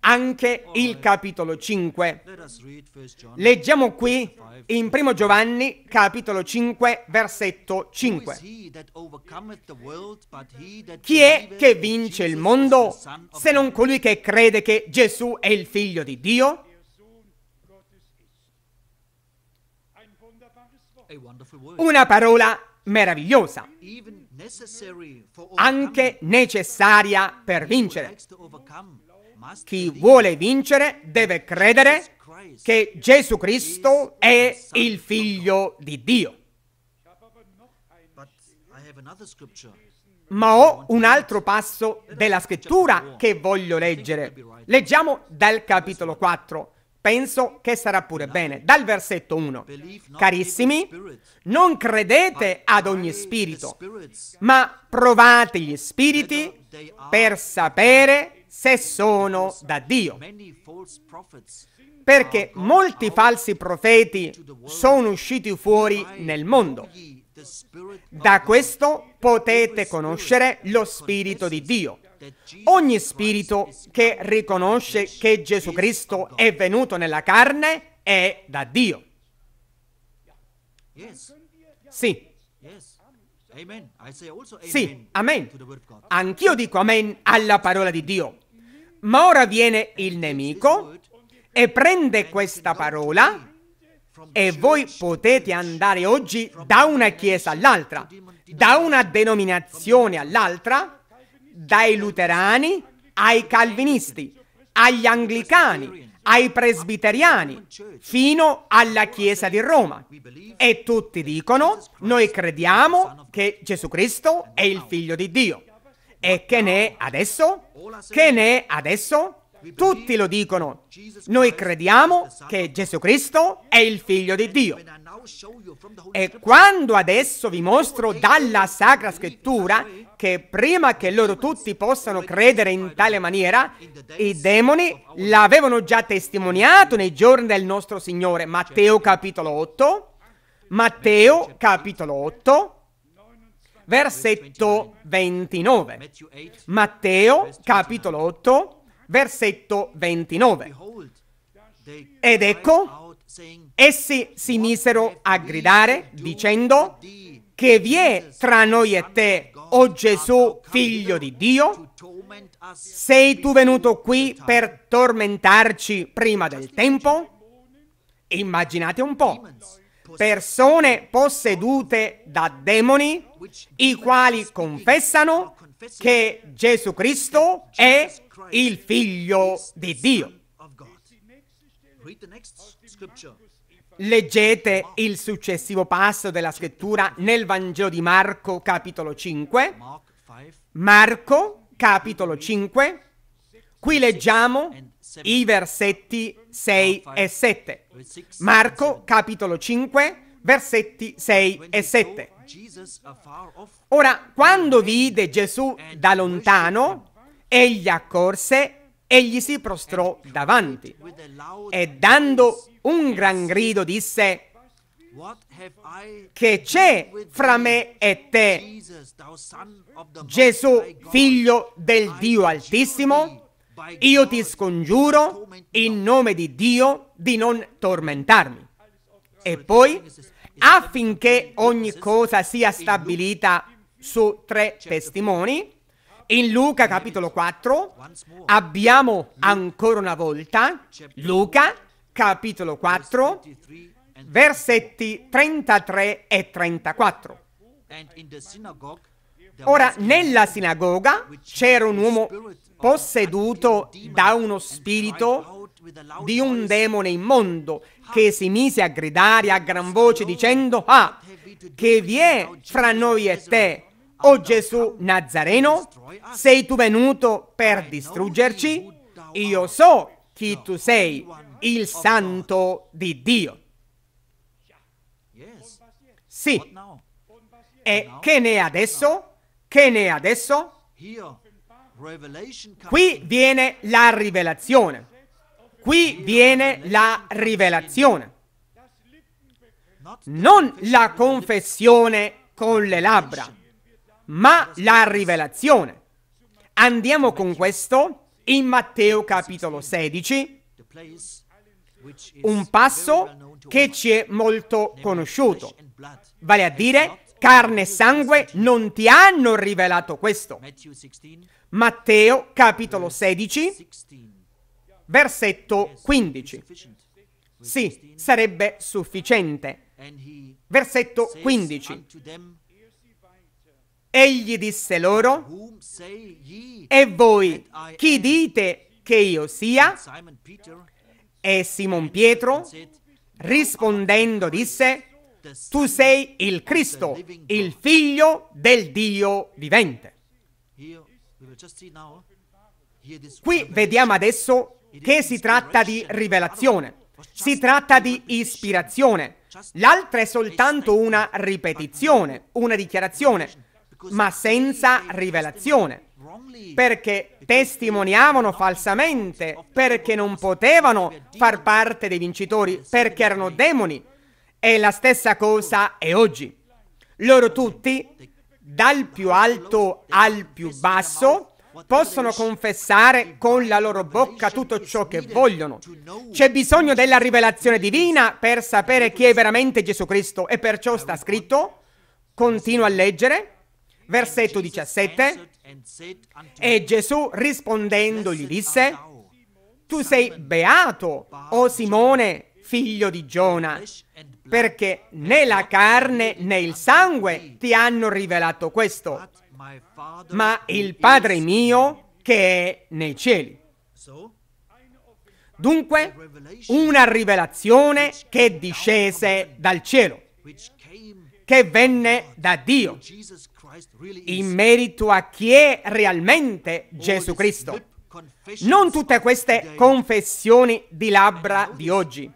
Speaker 1: Anche il capitolo 5.
Speaker 2: let us read first John
Speaker 1: Leggiamo qui in 1 Giovanni capitolo 5 versetto
Speaker 2: Who is
Speaker 1: 5.
Speaker 2: he that overcometh the world but he that
Speaker 1: Chi è che vince il mondo se non colui che crede che Gesù è il figlio di Dio? Una parola meravigliosa, anche necessaria per vincere. Chi vuole vincere deve credere che Gesù Cristo è il figlio di Dio. Ma ho un altro passo della scrittura che voglio leggere. Leggiamo dal capitolo 4. Penso che sarà pure bene. Dal versetto 1. Carissimi, non credete ad ogni spirito, ma provate gli spiriti per sapere se sono da Dio. Perché molti falsi profeti sono usciti fuori nel mondo. Da questo potete conoscere lo Spirito di Dio. Ogni spirito che riconosce che Gesù Cristo è venuto nella carne è da Dio. Sì, sì, amen. Anch'io dico amen alla parola di Dio. Ma ora viene il nemico e prende questa parola e voi potete andare oggi da una chiesa all'altra, da una denominazione all'altra, dai luterani ai calvinisti, agli anglicani, ai presbiteriani, fino alla chiesa di Roma. E tutti dicono, noi crediamo che Gesù Cristo è il figlio di Dio. E che ne è adesso? Che ne è adesso? tutti lo dicono. Noi crediamo che Gesù Cristo è il figlio di Dio. E quando adesso vi mostro dalla Sacra Scrittura che prima che loro tutti possano credere in tale maniera, i demoni l'avevano già testimoniato nei giorni del nostro Signore. Matteo capitolo 8, Matteo capitolo 8, versetto 29. Matteo capitolo 8, versetto 29. Ed ecco, essi si misero a gridare dicendo che vi è tra noi e te, o Gesù, figlio di Dio? Sei tu venuto qui per tormentarci prima del tempo? Immaginate un po', persone possedute da demoni, i quali confessano che Gesù Cristo è il figlio di Dio. Leggete il successivo passo della scrittura nel Vangelo di Marco capitolo 5. Marco capitolo 5. Qui leggiamo i versetti 6 e 7. Marco capitolo 5 versetti 6 e 7. Ora, quando vide Gesù da lontano, egli accorse e gli si prostrò davanti e dando un gran grido disse che c'è fra me e te, Gesù, figlio del Dio Altissimo? Io ti scongiuro in nome di Dio di non tormentarmi. E poi, affinché ogni cosa sia stabilita su tre testimoni, in Luca capitolo 4 abbiamo ancora una volta Luca capitolo 4 versetti 33 e 34. Ora, nella sinagoga c'era un uomo posseduto da uno spirito di un demone immondo che si mise a gridare a gran voce dicendo, ah, che vi è fra noi e te, o Gesù Nazareno? Sei tu venuto per distruggerci? Io so chi tu sei, il santo di Dio. Sì. E che ne è adesso? Che ne è adesso? Qui viene la rivelazione. Qui viene la rivelazione. Non la confessione con le labbra ma la rivelazione. Andiamo con questo in Matteo capitolo 16, un passo che ci è molto conosciuto, vale a dire carne e sangue non ti hanno rivelato questo. Matteo capitolo 16, versetto 15. Sì, sarebbe sufficiente. Versetto 15. Egli disse loro, e voi chi dite che io sia? E Simon Pietro rispondendo disse, tu sei il Cristo, il figlio del Dio vivente. Qui vediamo adesso che si tratta di rivelazione, si tratta di ispirazione. L'altra è soltanto una ripetizione, una dichiarazione ma senza rivelazione, perché testimoniavano falsamente, perché non potevano far parte dei vincitori, perché erano demoni. E la stessa cosa è oggi. Loro tutti, dal più alto al più basso, possono confessare con la loro bocca tutto ciò che vogliono. C'è bisogno della rivelazione divina per sapere chi è veramente Gesù Cristo e perciò sta scritto, continua a leggere, versetto 17, e Gesù rispondendo gli disse, tu sei beato, o Simone, figlio di Giona, perché né la carne né il sangue ti hanno rivelato questo, ma il Padre mio che è nei cieli. Dunque, una rivelazione che discese dal cielo, che venne da Dio in merito a chi è realmente Gesù Cristo. Non tutte queste confessioni di labbra di oggi.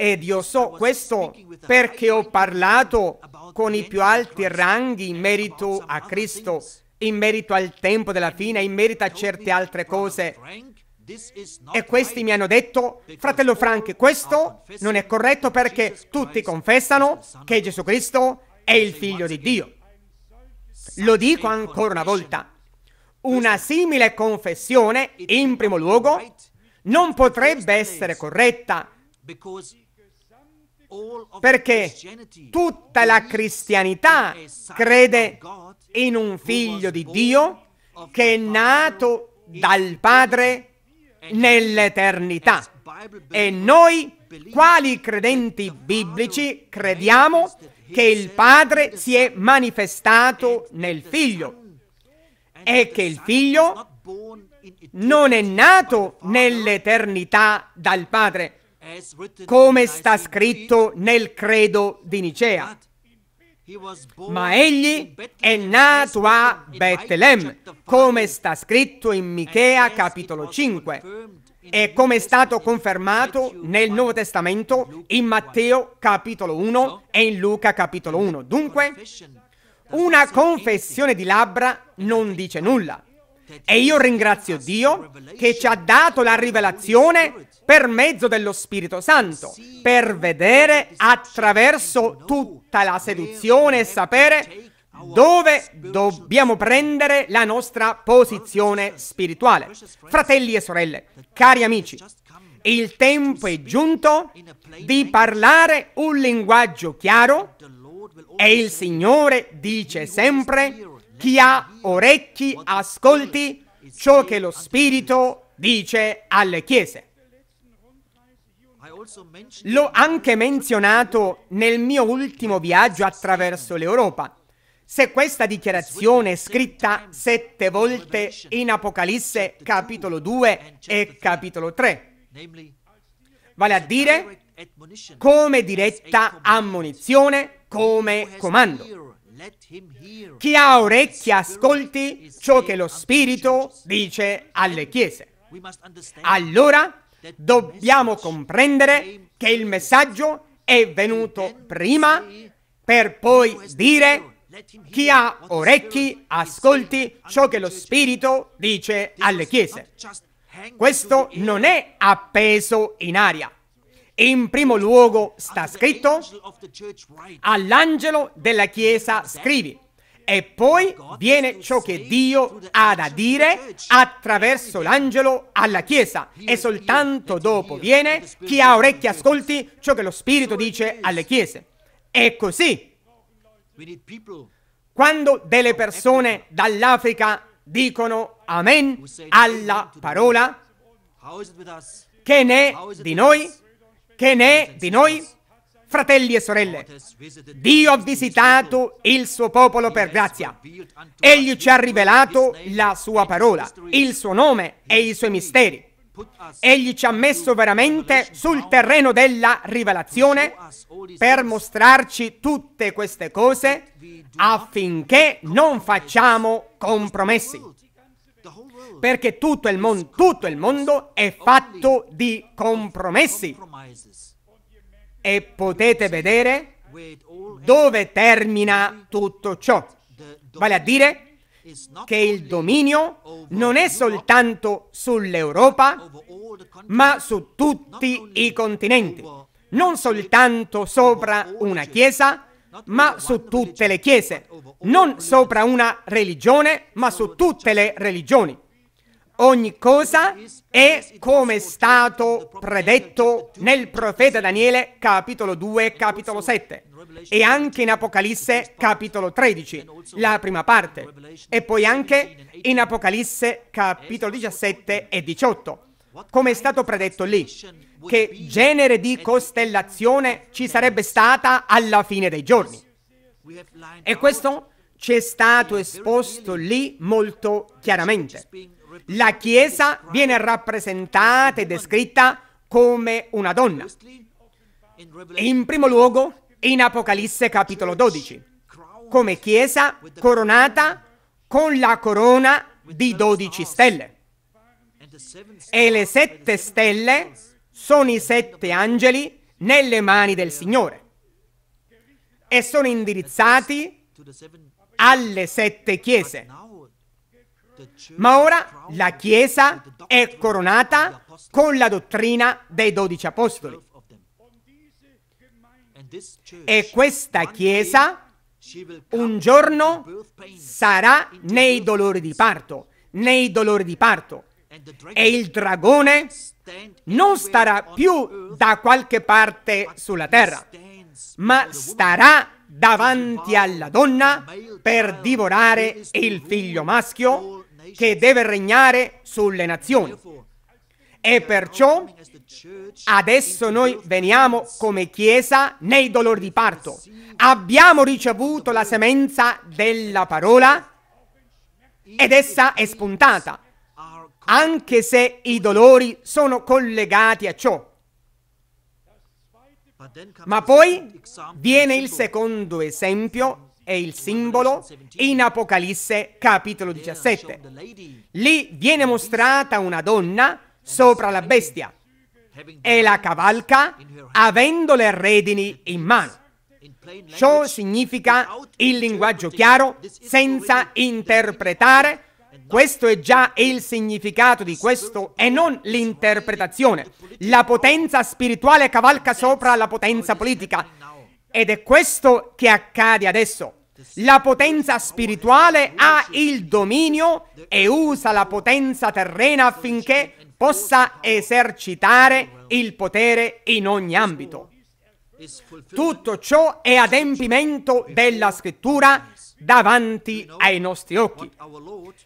Speaker 1: Ed io so questo perché ho parlato con i più alti ranghi in merito a Cristo, in merito al tempo della fine, in merito a certe altre cose. E questi mi hanno detto, fratello Frank, questo non è corretto perché tutti confessano che Gesù Cristo è il figlio di Dio. Lo dico ancora una volta. Una simile confessione, in primo luogo, non potrebbe essere corretta perché tutta la cristianità crede in un figlio di Dio che è nato dal Padre nell'eternità. E noi, quali credenti biblici, crediamo che il Padre si è manifestato nel Figlio e che il Figlio non è nato nell'eternità dal Padre, come sta scritto nel credo di Nicea. Ma egli è nato a Betlemme, come sta scritto in Michea capitolo 5 e come è stato confermato nel Nuovo Testamento in Matteo capitolo 1 e in Luca capitolo 1. Dunque, una confessione di labbra non dice nulla. E io ringrazio Dio che ci ha dato la rivelazione per mezzo dello Spirito Santo, per vedere attraverso tutta la seduzione e sapere dove dobbiamo prendere la nostra posizione spirituale. Fratelli e sorelle, cari amici, il tempo è giunto di parlare un linguaggio chiaro e il Signore dice sempre chi ha orecchi ascolti ciò che lo Spirito dice alle chiese. L'ho anche menzionato nel mio ultimo viaggio attraverso l'Europa. Se questa dichiarazione è scritta sette volte in Apocalisse capitolo 2 e capitolo 3, vale a dire come diretta ammonizione, come comando. Chi ha orecchie ascolti ciò che lo Spirito dice alle chiese. Allora dobbiamo comprendere che il messaggio è venuto prima per poi dire chi ha orecchi ascolti ciò che lo Spirito dice alle chiese. Questo non è appeso in aria. In primo luogo sta scritto all'angelo della Chiesa scrivi e poi viene ciò che Dio ha da dire attraverso l'angelo alla Chiesa e soltanto dopo viene chi ha orecchie ascolti ciò che lo Spirito dice alle Chiese. È così. Quando delle persone dall'Africa dicono Amen alla parola, che ne è di noi? Che ne è di noi? Fratelli e sorelle, Dio ha visitato il suo popolo per grazia. Egli ci ha rivelato la sua parola, il suo nome e i suoi misteri. Egli ci ha messo veramente sul terreno della rivelazione per mostrarci tutte queste cose affinché non facciamo compromessi. Perché tutto il, mon- tutto il mondo è fatto di compromessi e potete vedere dove termina tutto ciò. Vale a dire che il dominio non è soltanto sull'Europa, ma su tutti i continenti. Non soltanto sopra una chiesa, ma su tutte le chiese. Non sopra una religione, ma su tutte le religioni. Ogni cosa è come è stato predetto nel profeta Daniele capitolo 2 capitolo 7 e anche in Apocalisse capitolo 13, la prima parte, e poi anche in Apocalisse capitolo 17 e 18, come è stato predetto lì, che genere di costellazione ci sarebbe stata alla fine dei giorni. E questo ci è stato esposto lì molto chiaramente. La Chiesa viene rappresentata e descritta come una donna. In primo luogo, in Apocalisse capitolo 12, come Chiesa coronata con la corona di 12 stelle. E le sette stelle sono i sette angeli nelle mani del Signore e sono indirizzati alle sette chiese. Ma ora la Chiesa è coronata con la dottrina dei dodici apostoli. E questa Chiesa un giorno sarà nei dolori di parto, nei dolori di parto. E il dragone non starà più da qualche parte sulla terra, ma starà davanti alla donna per divorare il figlio maschio che deve regnare sulle nazioni. E perciò adesso noi veniamo come Chiesa nei dolori di parto. Abbiamo ricevuto la semenza della parola ed essa è spuntata, anche se i dolori sono collegati a ciò. Ma poi viene il secondo esempio e il simbolo in Apocalisse capitolo
Speaker 2: There
Speaker 1: 17.
Speaker 2: shown the lady
Speaker 1: Lì viene mostrata una donna sopra la bestia e la cavalca avendo le redini in mano. Ciò significa il linguaggio chiaro, senza interpretare. Questo è già il significato di questo e non l'interpretazione. La potenza spirituale cavalca sopra la potenza politica. Ed è questo che accade adesso. La potenza spirituale ha il dominio e usa la potenza terrena affinché possa esercitare il potere in ogni ambito. Tutto ciò è adempimento della scrittura davanti ai nostri occhi.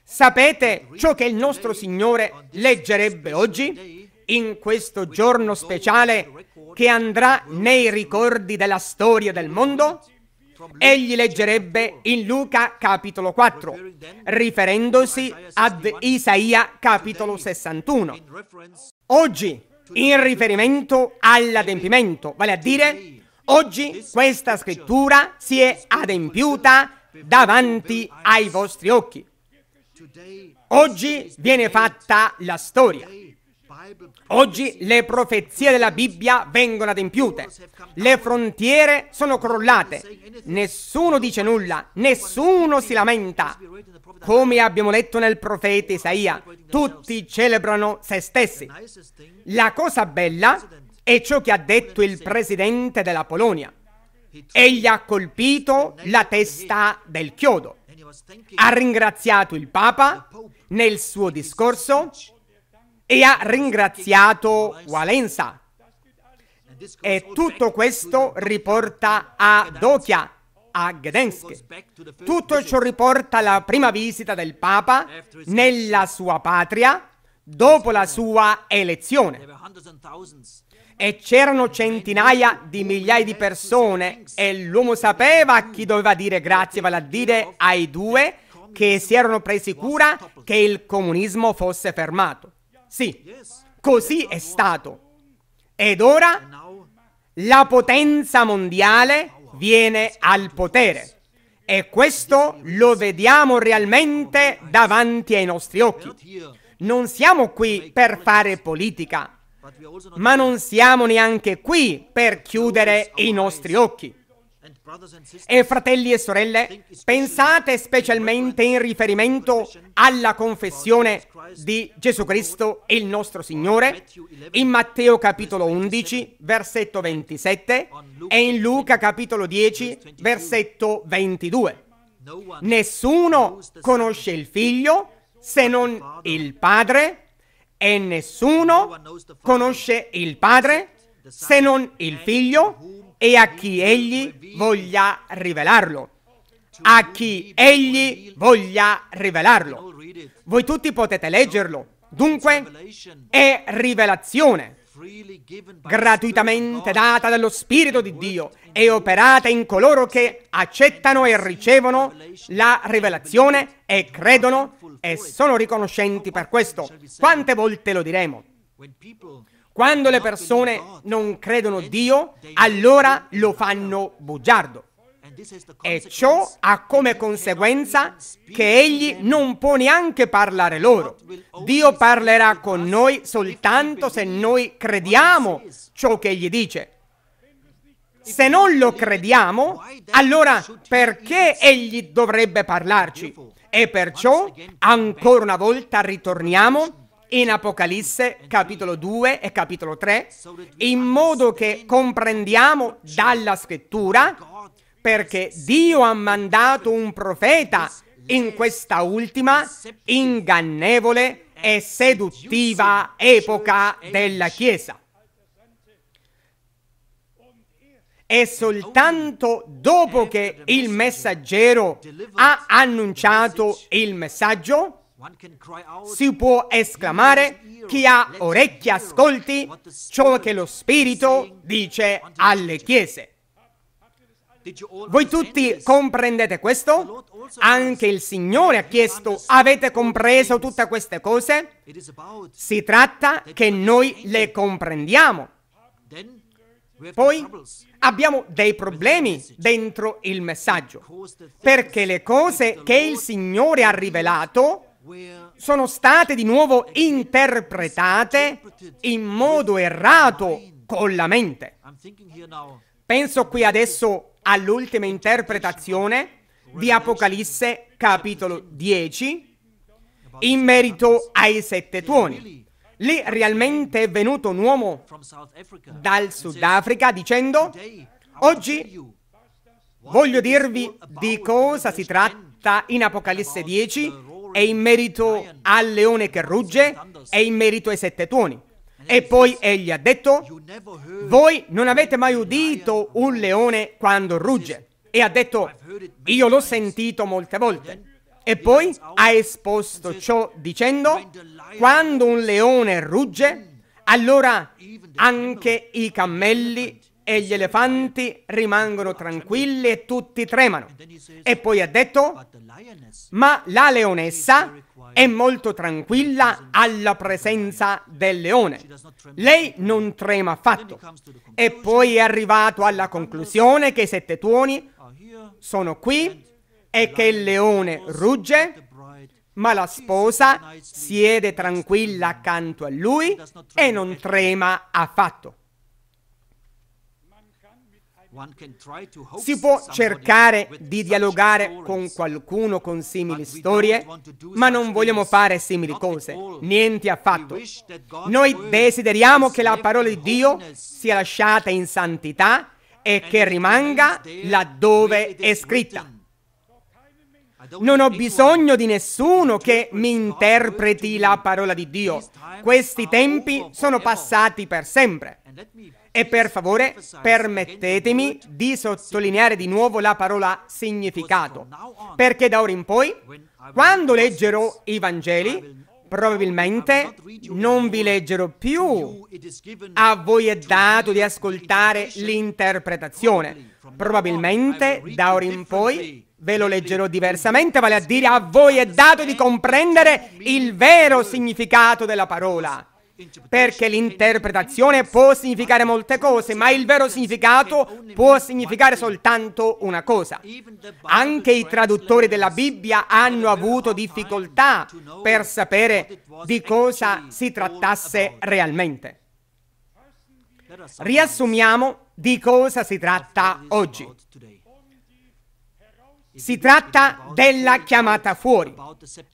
Speaker 1: Sapete ciò che il nostro Signore leggerebbe oggi? In questo giorno speciale che andrà nei ricordi della storia del mondo? Egli leggerebbe in Luca capitolo 4, riferendosi ad Isaia capitolo 61.
Speaker 2: in reference
Speaker 1: Oggi, in riferimento all'adempimento, vale a dire, oggi questa scrittura si è adempiuta davanti ai vostri occhi. Oggi viene fatta la storia. Oggi le profezie della Bibbia vengono adempiute. Le frontiere sono crollate. Nessuno dice nulla, nessuno si lamenta. Come abbiamo letto nel profeta Isaia, tutti celebrano se stessi. La cosa bella è ciò che ha detto il presidente della Polonia. Egli ha colpito la testa del chiodo. Ha ringraziato il Papa nel suo discorso e ha ringraziato
Speaker 2: goes
Speaker 1: E tutto questo riporta a Dokia, a Gdansk. Tutto ciò riporta alla prima visita del Papa nella sua patria dopo la sua elezione. E c'erano centinaia di migliaia di persone e l'uomo sapeva chi doveva dire grazie, vale a dire ai due che si erano presi cura che il comunismo fosse fermato. Sì, così è stato. Ed ora la potenza mondiale viene al potere. E questo lo vediamo realmente davanti ai nostri occhi. Non siamo qui per fare politica, ma non siamo neanche qui per chiudere i nostri occhi. E fratelli e sorelle, pensate specialmente in riferimento alla confessione di Gesù Cristo, il nostro Signore, in Matteo capitolo 11, versetto 27, e in Luca capitolo 10, versetto 22.
Speaker 2: no one
Speaker 1: Nessuno conosce il figlio se non il padre e nessuno conosce il padre se non il figlio e a chi egli voglia rivelarlo. A chi egli voglia rivelarlo. Voi tutti potete leggerlo. Dunque è rivelazione gratuitamente data dallo Spirito di Dio e operata in coloro che accettano e ricevono la rivelazione e credono e sono riconoscenti per questo. Quante volte lo diremo? Quando le persone non credono Dio, allora lo fanno bugiardo. E ciò ha come conseguenza che egli non può neanche parlare loro. Dio parlerà con noi soltanto se noi crediamo ciò che egli dice. Se non lo crediamo, allora perché egli dovrebbe parlarci? E perciò, ancora una volta, ritorniamo in Apocalisse capitolo 2 e capitolo 3, in modo che comprendiamo dalla scrittura perché Dio ha mandato un profeta in questa ultima ingannevole e seduttiva epoca della Chiesa. E soltanto dopo che il messaggero ha annunciato il messaggio, si può esclamare chi ha orecchie ascolti ciò che lo Spirito dice alle chiese. Voi tutti comprendete questo? Anche il Signore ha chiesto, avete compreso tutte queste cose? Si tratta che noi le comprendiamo. Poi abbiamo dei problemi dentro il messaggio, perché le cose che il Signore ha rivelato sono state di nuovo interpretate in modo errato con la mente. Penso qui adesso all'ultima interpretazione di Apocalisse capitolo 10 in merito ai sette tuoni. Lì realmente è venuto un uomo dal Sudafrica dicendo oggi voglio dirvi di cosa si tratta in Apocalisse 10 e in merito al leone che rugge e in merito ai sette tuoni. E poi egli ha detto, voi non avete mai udito un leone quando rugge. E ha detto, io l'ho sentito molte volte. E poi ha esposto ciò dicendo, quando un leone rugge, allora anche i cammelli e gli elefanti rimangono tranquilli e tutti tremano. E poi ha detto, ma la leonessa è molto tranquilla alla presenza del leone. Lei non trema affatto. E poi è arrivato alla conclusione che i sette tuoni sono qui e che il leone rugge, ma la sposa siede tranquilla accanto a lui e non trema affatto. Si può cercare di dialogare con qualcuno con simili storie, ma non vogliamo fare simili cose, niente affatto. Noi desideriamo che la parola di Dio sia lasciata in santità e che rimanga laddove è scritta. Non ho bisogno di nessuno che mi interpreti la parola di Dio. Questi tempi sono passati per sempre. E per favore permettetemi di sottolineare di nuovo la parola significato, perché da ora in poi, quando leggerò i Vangeli, probabilmente non vi leggerò più. A voi è dato di ascoltare l'interpretazione. Probabilmente da ora in poi ve lo leggerò diversamente, vale a dire a voi è dato di comprendere il vero significato della parola perché l'interpretazione può significare molte cose, ma il vero significato può significare soltanto una cosa. Anche i traduttori della Bibbia hanno avuto difficoltà per sapere di cosa si trattasse realmente. Riassumiamo di cosa si tratta oggi. Si tratta della chiamata fuori,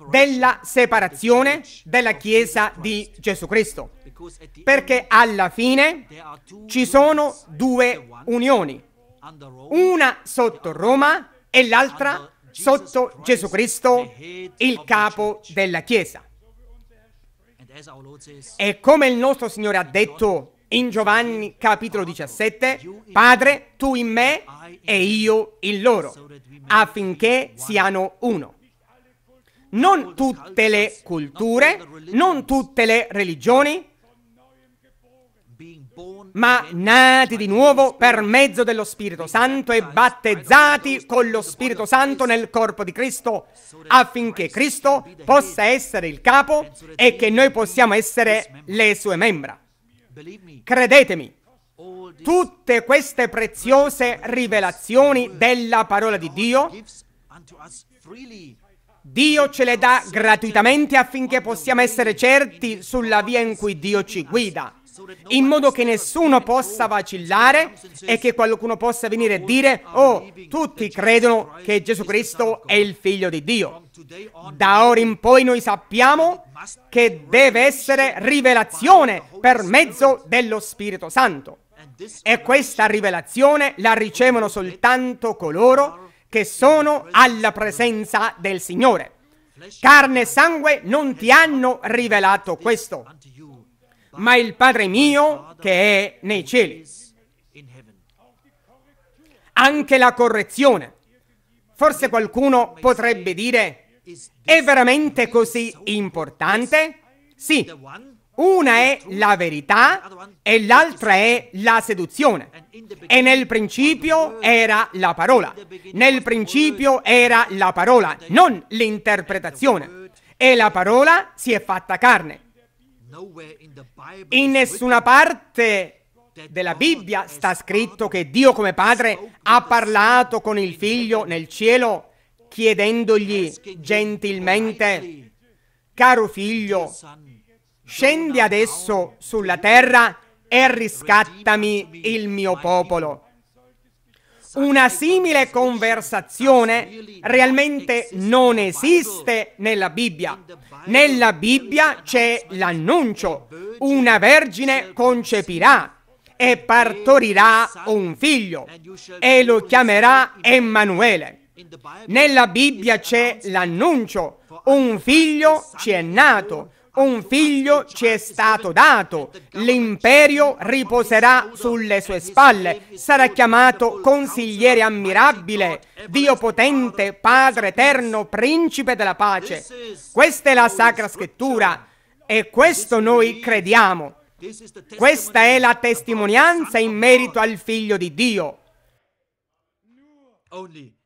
Speaker 1: della separazione della Chiesa di Gesù Cristo, perché alla fine ci sono due unioni, una sotto Roma e l'altra sotto Gesù Cristo, il capo della Chiesa. E come il nostro Signore ha detto in Giovanni capitolo 17, Padre, tu in me e io in loro affinché siano uno. Non tutte le culture, non tutte le religioni, ma nati di nuovo per mezzo dello Spirito Santo e battezzati con lo Spirito Santo nel corpo di Cristo, affinché Cristo possa essere il capo e che noi possiamo essere le sue membra. Credetemi, tutte queste preziose rivelazioni della parola di Dio, Dio ce le dà gratuitamente affinché possiamo essere certi sulla via in cui Dio ci guida, in modo che nessuno possa vacillare e che qualcuno possa venire e dire, oh, tutti credono che Gesù Cristo è il figlio di Dio. Da ora in poi noi sappiamo che deve essere rivelazione per mezzo dello Spirito Santo. E questa rivelazione la ricevono soltanto coloro che sono alla presenza del Signore. Carne e sangue non ti hanno rivelato questo, ma il Padre mio che è nei cieli. Anche la correzione. Forse qualcuno potrebbe dire, è veramente così importante? Sì, una è la verità e l'altra è la seduzione. E nel principio era la parola. Nel principio era la parola, non l'interpretazione. E la parola si è fatta carne.
Speaker 2: In
Speaker 1: nessuna parte della Bibbia sta scritto che Dio come padre ha parlato con il figlio nel cielo chiedendogli gentilmente, caro figlio, scendi adesso sulla terra e riscattami il mio popolo. Una simile conversazione realmente non esiste nella Bibbia. Nella Bibbia c'è l'annuncio, una vergine concepirà e partorirà un figlio e lo chiamerà Emanuele. Nella Bibbia c'è l'annuncio, un figlio ci è nato, un figlio ci è stato dato, l'imperio riposerà sulle sue spalle, sarà chiamato consigliere ammirabile, Dio potente, Padre eterno, principe della pace. Questa è la Sacra Scrittura e questo noi crediamo. Questa è la testimonianza in merito al figlio di Dio.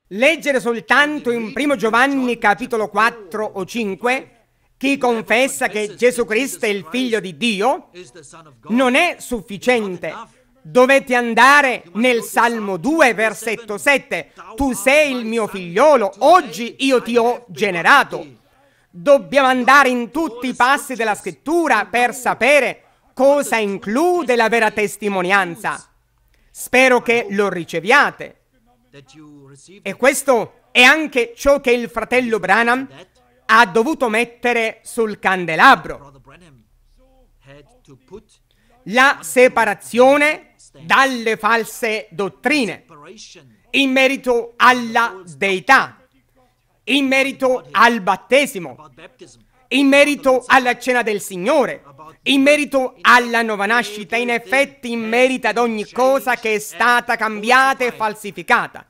Speaker 1: Leggere soltanto in 1 Giovanni capitolo 4 o 5 chi confessa che Gesù Cristo è il figlio di Dio non è sufficiente. Dovete andare nel Salmo 2 versetto 7. Tu sei il mio figliolo, oggi io ti ho generato. Dobbiamo andare in tutti i passi della scrittura per sapere cosa include la vera testimonianza. Spero che lo riceviate. E questo è anche ciò che il fratello Branham ha dovuto mettere sul candelabro. La separazione dalle false dottrine in merito alla deità, in merito al battesimo, in merito alla cena del Signore, in merito alla nuova nascita, in effetti in merito ad ogni cosa che è stata cambiata e falsificata.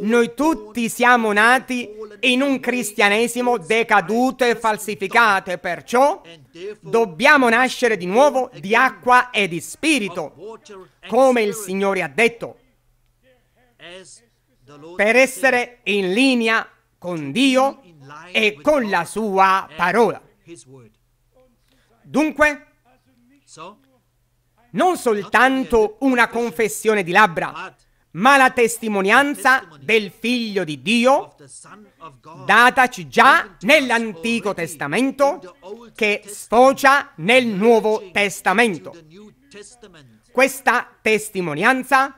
Speaker 1: Noi tutti siamo nati in un cristianesimo decaduto e falsificato e perciò dobbiamo nascere di nuovo di acqua e di spirito, come il Signore ha detto, per essere in linea con Dio e con la sua parola. Dunque, non soltanto una confessione di labbra, ma la testimonianza del Figlio di Dio dataci già nell'Antico Testamento che sfocia nel Nuovo
Speaker 2: to
Speaker 1: Testamento. Questa testimonianza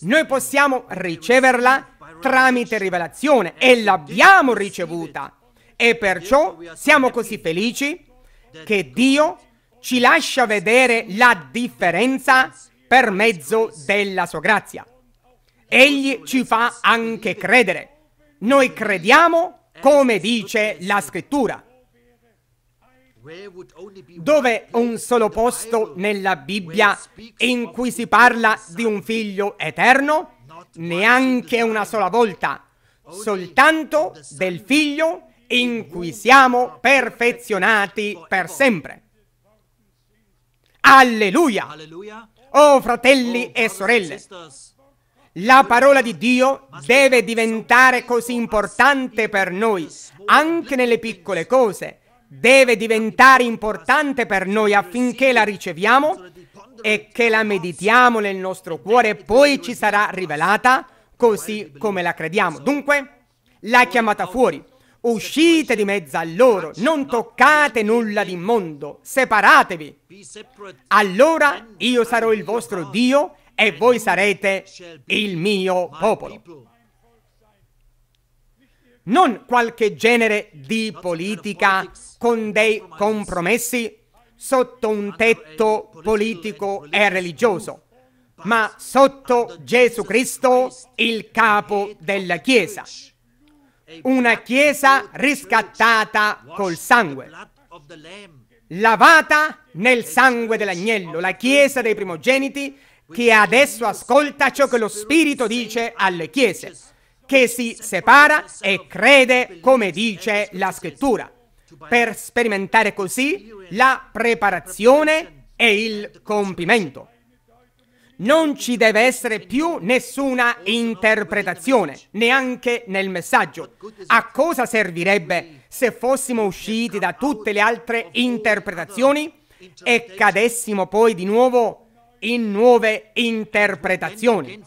Speaker 1: noi possiamo riceverla tramite rivelazione e l'abbiamo ricevuta e perciò siamo così felici che Dio ci lascia vedere la differenza per mezzo della sua grazia. Egli ci fa anche credere. Noi crediamo come dice la scrittura. Dove un solo posto nella Bibbia in cui si parla di un figlio eterno? Neanche una sola volta, soltanto del figlio in cui siamo perfezionati per sempre. Alleluia! Oh fratelli
Speaker 2: Oh,
Speaker 1: e sorelle,
Speaker 2: sisters,
Speaker 1: la parola di Dio deve diventare così importante per noi, anche nelle piccole cose. Deve diventare importante per noi affinché la riceviamo e che la meditiamo nel nostro cuore, poi ci sarà rivelata così come la crediamo. Dunque, l'ha chiamata fuori. Uscite di mezzo a loro, non toccate nulla di mondo, separatevi. Allora io sarò il vostro Dio e voi sarete il mio popolo. Non qualche genere di politica con dei compromessi sotto un tetto politico e religioso, ma sotto Gesù Cristo, il capo della Chiesa. Una Chiesa riscattata col sangue, lavata nel sangue dell'agnello, la Chiesa dei primogeniti che adesso ascolta ciò che lo Spirito dice alle Chiese, che si separa e crede come dice la Scrittura, per sperimentare così la preparazione e il compimento. Non ci deve essere più nessuna interpretazione, neanche nel messaggio. A cosa servirebbe se fossimo usciti da tutte le altre interpretazioni e cadessimo poi di nuovo in nuove interpretazioni?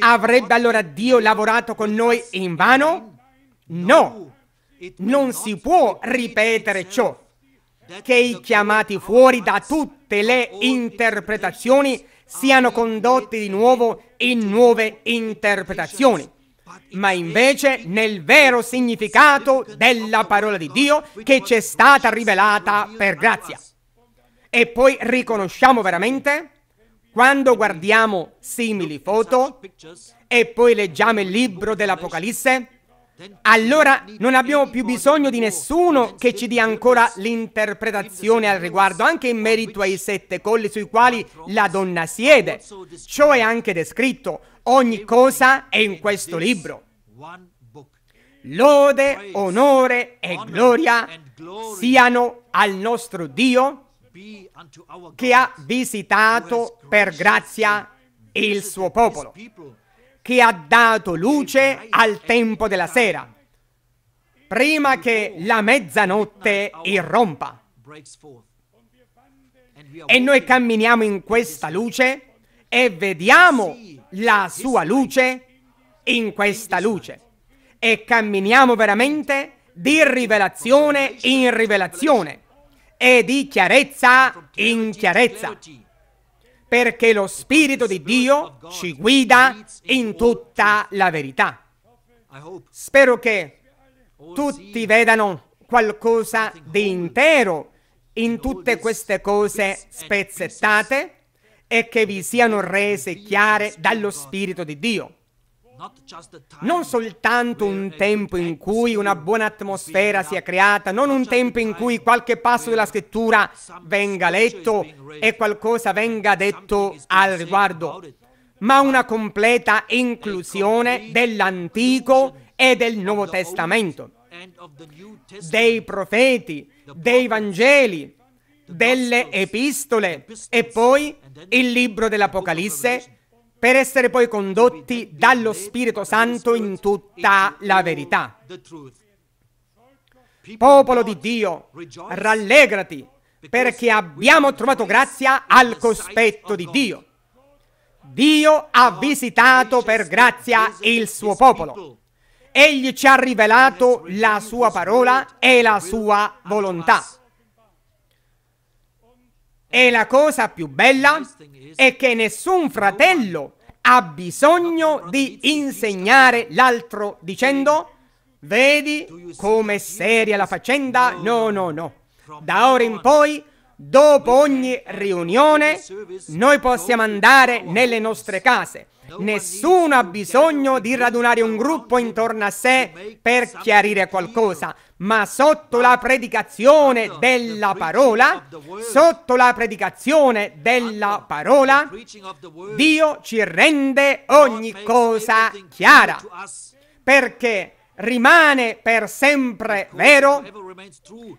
Speaker 1: Avrebbe allora Dio lavorato con noi in vano? No, non si può ripetere ciò. Che i chiamati fuori da tutte le interpretazioni siano condotti di nuovo in nuove interpretazioni, ma invece nel vero significato della parola di Dio che ci è stata rivelata per grazia. E poi riconosciamo veramente, quando guardiamo simili foto e poi leggiamo il libro dell'Apocalisse, allora non abbiamo più bisogno di nessuno che ci dia ancora l'interpretazione al riguardo, anche in merito ai sette colli sui quali la donna siede. Ciò è anche descritto, ogni cosa è in questo libro. Lode, onore e gloria siano al nostro Dio che ha visitato per grazia il suo popolo che ha dato luce al tempo della sera, prima che la mezzanotte irrompa. E noi camminiamo in questa luce e vediamo la sua luce in questa luce. E camminiamo veramente di rivelazione in rivelazione e di chiarezza in chiarezza perché lo Spirito di Dio ci guida in tutta la verità. Spero che tutti vedano qualcosa di intero in tutte queste cose spezzettate e che vi siano rese chiare dallo Spirito di Dio non soltanto un tempo in cui una buona atmosfera sia creata, non un tempo in cui qualche passo della scrittura venga letto e qualcosa venga detto al riguardo, ma una completa inclusione dell'Antico e del Nuovo Testamento, dei profeti, dei Vangeli, delle epistole e poi il libro dell'Apocalisse per essere poi condotti dallo Spirito Santo in tutta la verità. Popolo di Dio, rallegrati perché abbiamo trovato grazia al cospetto di Dio. Dio ha visitato per grazia il suo popolo. Egli ci ha rivelato la sua parola e la sua volontà. E la cosa più bella è che nessun fratello ha bisogno di insegnare l'altro dicendo vedi come seria la faccenda? No, no, no. Da ora in poi, dopo ogni riunione, noi possiamo andare nelle nostre case. Nessuno ha bisogno di radunare un gruppo intorno a sé per chiarire qualcosa, ma sotto la predicazione della parola, sotto la predicazione della parola, Dio ci rende ogni cosa chiara, perché rimane per sempre vero,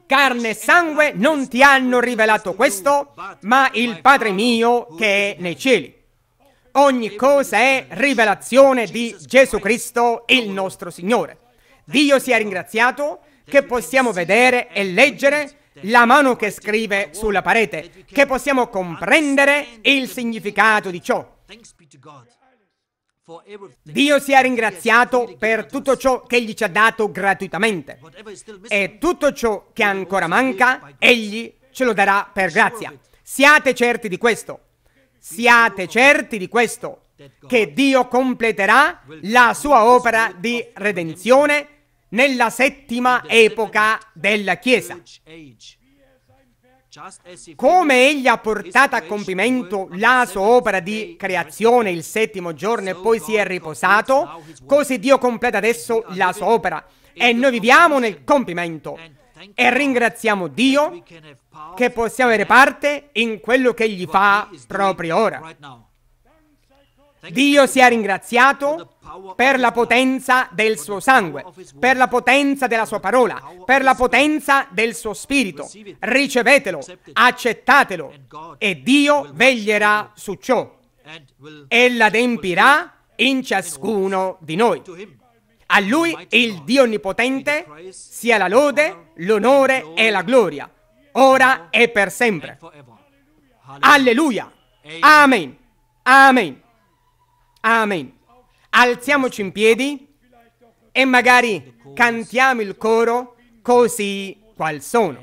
Speaker 1: carne e sangue non ti hanno rivelato questo, ma il Padre mio che è nei cieli. Ogni cosa è rivelazione di Gesù Cristo, il nostro Signore. Dio sia ringraziato che possiamo vedere e leggere la mano che scrive sulla parete, che possiamo comprendere il significato di ciò. Dio sia ringraziato per tutto ciò che Egli ci ha dato gratuitamente. E tutto ciò che ancora manca, Egli ce lo darà per grazia. Siate certi di questo. Siate certi di questo, che Dio completerà la sua opera di redenzione nella settima epoca della Chiesa. Come egli ha portato a compimento la sua opera di creazione il settimo giorno e poi si è riposato, così Dio completa adesso la sua opera. E noi viviamo nel compimento. E ringraziamo Dio che possiamo avere parte in quello che egli fa proprio ora. Dio sia ringraziato per la potenza del suo sangue, per la potenza della sua parola, per la potenza del suo spirito. Ricevetelo, accettatelo e Dio veglierà su ciò e l'adempirà in ciascuno di noi. A lui, il Dio Onnipotente, sia la lode, l'onore e la gloria, ora e per sempre. Alleluia. Amen. Amen. Amen. Alziamoci in piedi e magari cantiamo il coro così qual sono.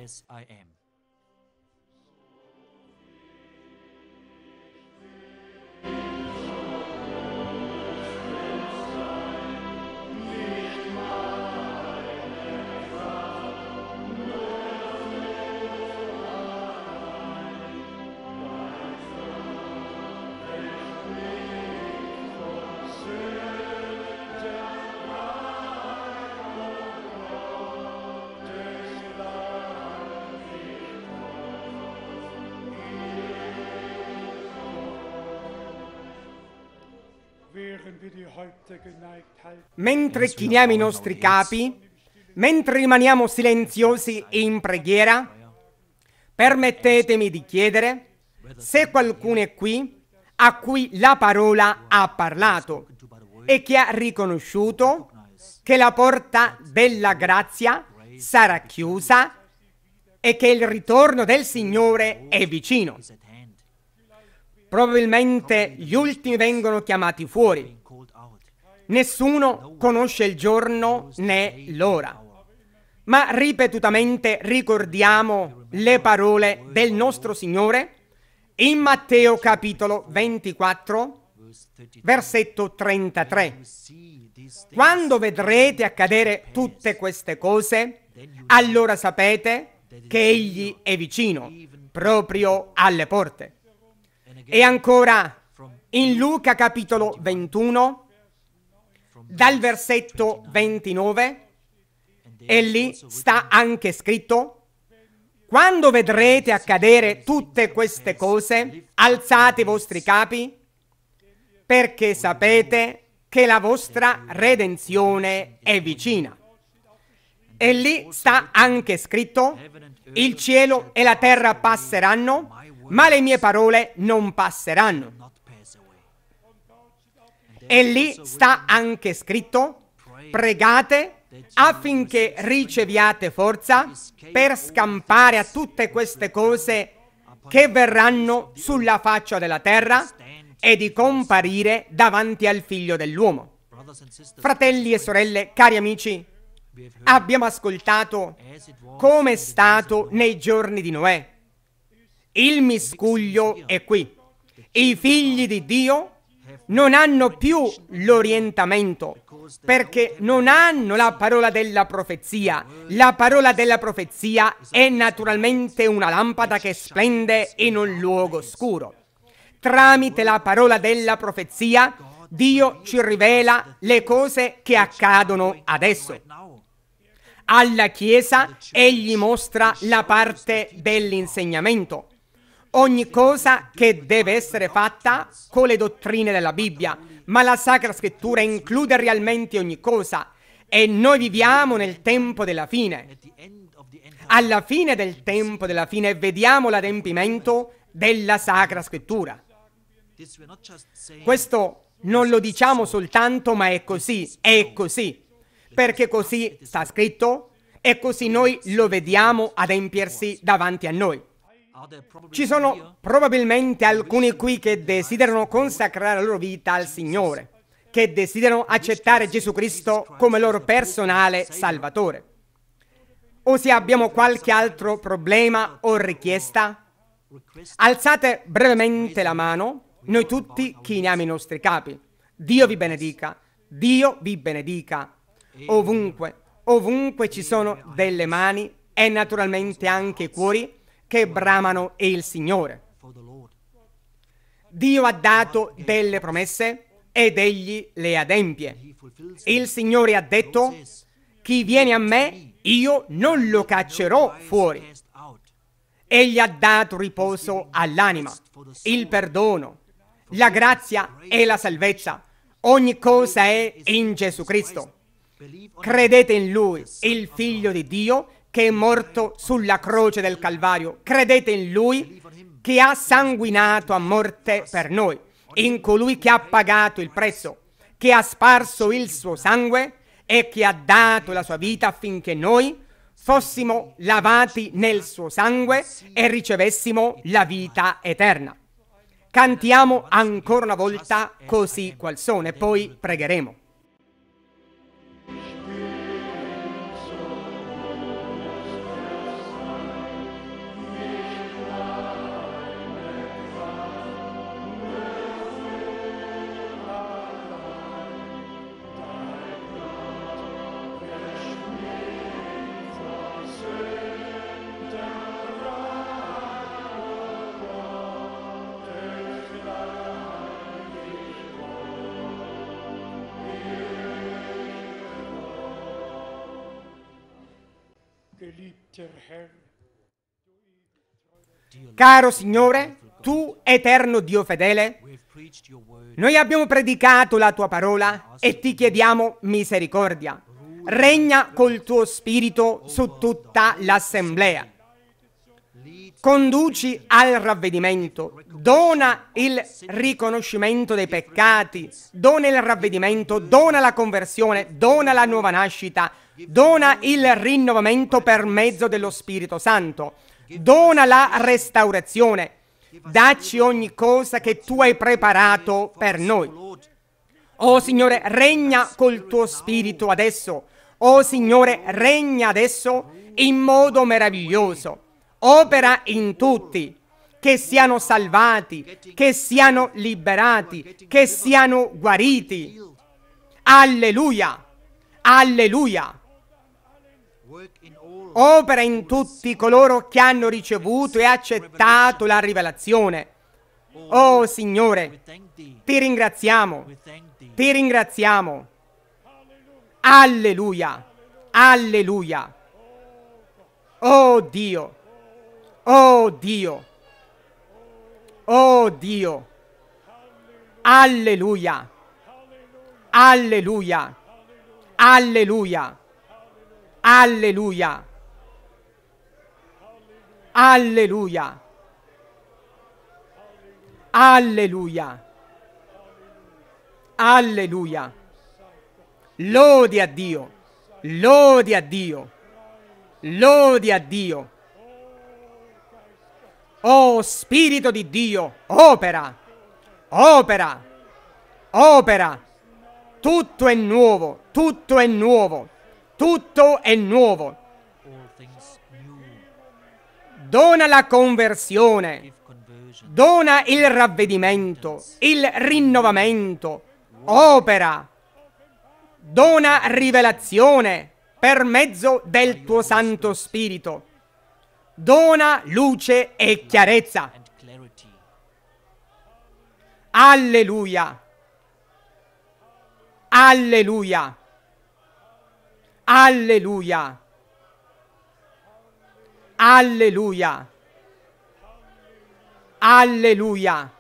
Speaker 1: Mentre chiniamo i nostri capi, mentre rimaniamo silenziosi in preghiera, permettetemi di chiedere se qualcuno è qui a cui la parola ha parlato e che ha riconosciuto che la porta della grazia sarà chiusa e che il ritorno del Signore è vicino. Probabilmente gli ultimi vengono chiamati fuori. Nessuno conosce il giorno né l'ora. Ma ripetutamente ricordiamo le parole del nostro Signore in Matteo capitolo 24,
Speaker 2: Verse 32.
Speaker 1: versetto 33.
Speaker 2: You see these things.
Speaker 1: Quando vedrete accadere tutte queste cose, allora sapete che Egli è vicino, proprio alle porte. E ancora in Luca capitolo 21, dal versetto 29, e lì sta anche scritto, quando vedrete accadere tutte queste cose, alzate i vostri capi, perché sapete che la vostra redenzione è vicina. E lì sta anche scritto, il cielo e la terra passeranno, ma le mie parole non passeranno. E lì sta anche scritto, pregate affinché riceviate forza per scampare a tutte queste cose che verranno sulla faccia della terra e di comparire davanti al figlio dell'uomo. Fratelli e sorelle, cari amici, abbiamo ascoltato come è stato nei giorni di Noè. Il miscuglio è qui. I figli di Dio non hanno più l'orientamento perché non hanno la parola della profezia. La parola della profezia è naturalmente una lampada che splende in un luogo scuro. Tramite la parola della profezia Dio ci rivela le cose che accadono adesso. Alla Chiesa egli mostra la parte dell'insegnamento. Ogni cosa che deve essere fatta con le dottrine della Bibbia, ma la Sacra Scrittura include realmente ogni cosa e noi viviamo nel tempo della fine. Alla fine del tempo della fine vediamo l'adempimento della Sacra Scrittura. Questo non lo diciamo soltanto, ma è così, è così, perché così sta scritto e così noi lo vediamo adempiersi davanti a noi.
Speaker 2: Probably
Speaker 1: Ci sono probabilmente alcuni qui che desiderano consacrare la loro vita al Signore, che desiderano accettare Gesù Cristo come loro personale Salvatore. O se abbiamo qualche altro problema o richiesta, alzate brevemente la mano, noi tutti chiniamo i nostri capi. Dio vi benedica, Dio vi benedica. Ovunque, ovunque ci sono delle mani e naturalmente anche cuori che bramano il Signore. Dio ha dato delle promesse ed egli le adempie. Il Signore ha detto, chi viene a me, io non lo caccerò fuori. Egli ha dato riposo all'anima, il perdono, la grazia e la salvezza. Ogni cosa è in Gesù Cristo. Credete in Lui, il Figlio di Dio che è morto sulla croce del Calvario. Credete in Lui che ha sanguinato a morte per noi, in colui che ha pagato il prezzo, che ha sparso il suo sangue e che ha dato la sua vita affinché noi fossimo lavati nel suo sangue e ricevessimo la vita eterna. Cantiamo ancora una volta così qual sono e poi pregheremo. Caro Signore, tu eterno Dio fedele, noi abbiamo predicato la tua parola e ti chiediamo misericordia. Regna col tuo spirito su tutta l'assemblea. Conduci al ravvedimento, dona il riconoscimento dei peccati, dona il ravvedimento, dona la conversione, dona la nuova nascita, dona il rinnovamento per mezzo dello Spirito Santo, dona la restaurazione, dacci ogni cosa che tu hai preparato per noi. Oh Signore, regna col tuo spirito adesso. Oh Signore, regna adesso in modo meraviglioso. Opera in tutti, che siano salvati, che siano liberati, che siano guariti. Alleluia, alleluia. Opera in tutti coloro che hanno ricevuto e accettato la rivelazione. Oh Signore, ti ringraziamo. Ti ringraziamo. Alleluia. Alleluia. Oh Dio. Oh Dio. Oh Dio. Alleluia. Alleluia. Alleluia. Alleluia. Alleluia. Alleluia. Alleluia. Lodi a Dio. Lodi a Dio. Lodi a Dio. Oh Spirito di Dio, opera. Opera. Opera. Tutto è nuovo, tutto è nuovo. Tutto è nuovo. Dona la conversione. Dona il ravvedimento, il rinnovamento, opera, dona rivelazione per mezzo del tuo Santo Spirito, dona luce e chiarezza. Alleluia, alleluia, alleluia, alleluia. Alleluia.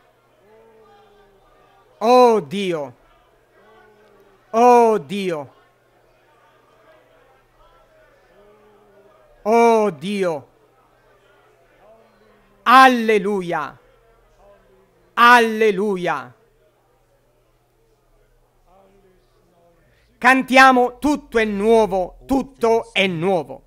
Speaker 1: Oh Dio. Oh Dio. Oh Dio. Alleluia. Alleluia. Cantiamo tutto è nuovo, tutto è nuovo.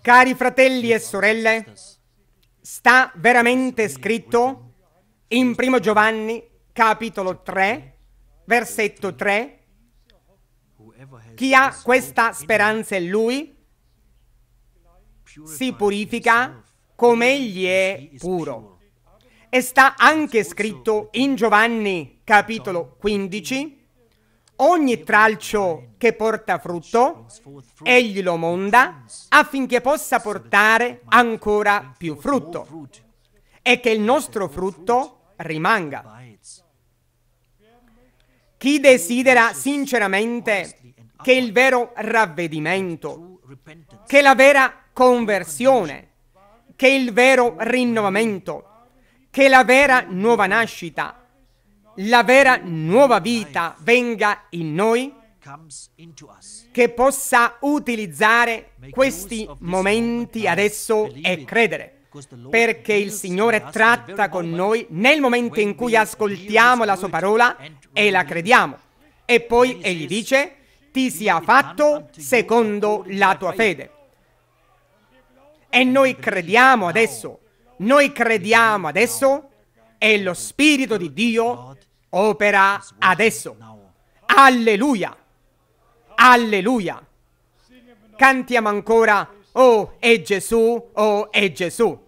Speaker 1: Cari fratelli e sorelle, sta veramente scritto in 1 Giovanni capitolo 3, versetto 3,
Speaker 2: whoever has
Speaker 1: chi ha questa speranza in lui si purifica come egli è puro. E sta anche scritto in Giovanni capitolo 15, ogni tralcio che porta frutto, egli lo monda affinché possa portare ancora più frutto e che il nostro frutto rimanga. Chi desidera sinceramente che il vero ravvedimento, che la vera conversione, che il vero rinnovamento, che la vera nuova nascita, la vera nuova vita venga in noi, che possa utilizzare questi momenti adesso e credere. Perché il Signore tratta con noi nel momento in cui ascoltiamo la sua parola e la crediamo. E poi Egli dice, ti sia fatto secondo la tua fede. E noi crediamo adesso, noi crediamo adesso. E lo Spirito di Dio opera adesso. Alleluia! Alleluia! Cantiamo ancora, oh è Gesù, oh è Gesù.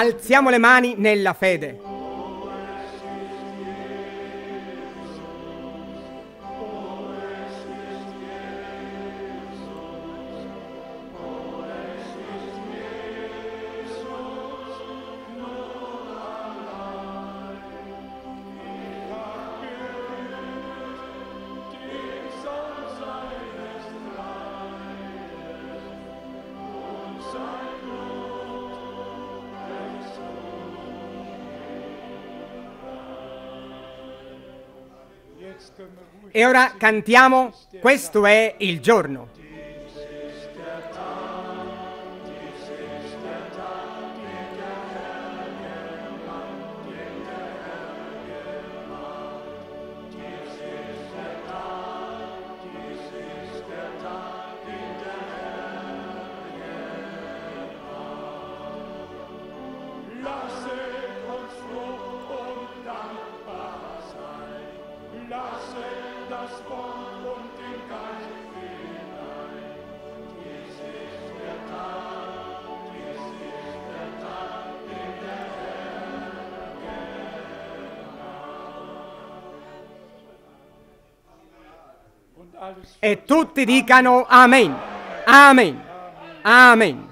Speaker 1: Alziamo le mani nella fede. E ora cantiamo, questo è il giorno. E tutti dicano Amen. Amen. Amen.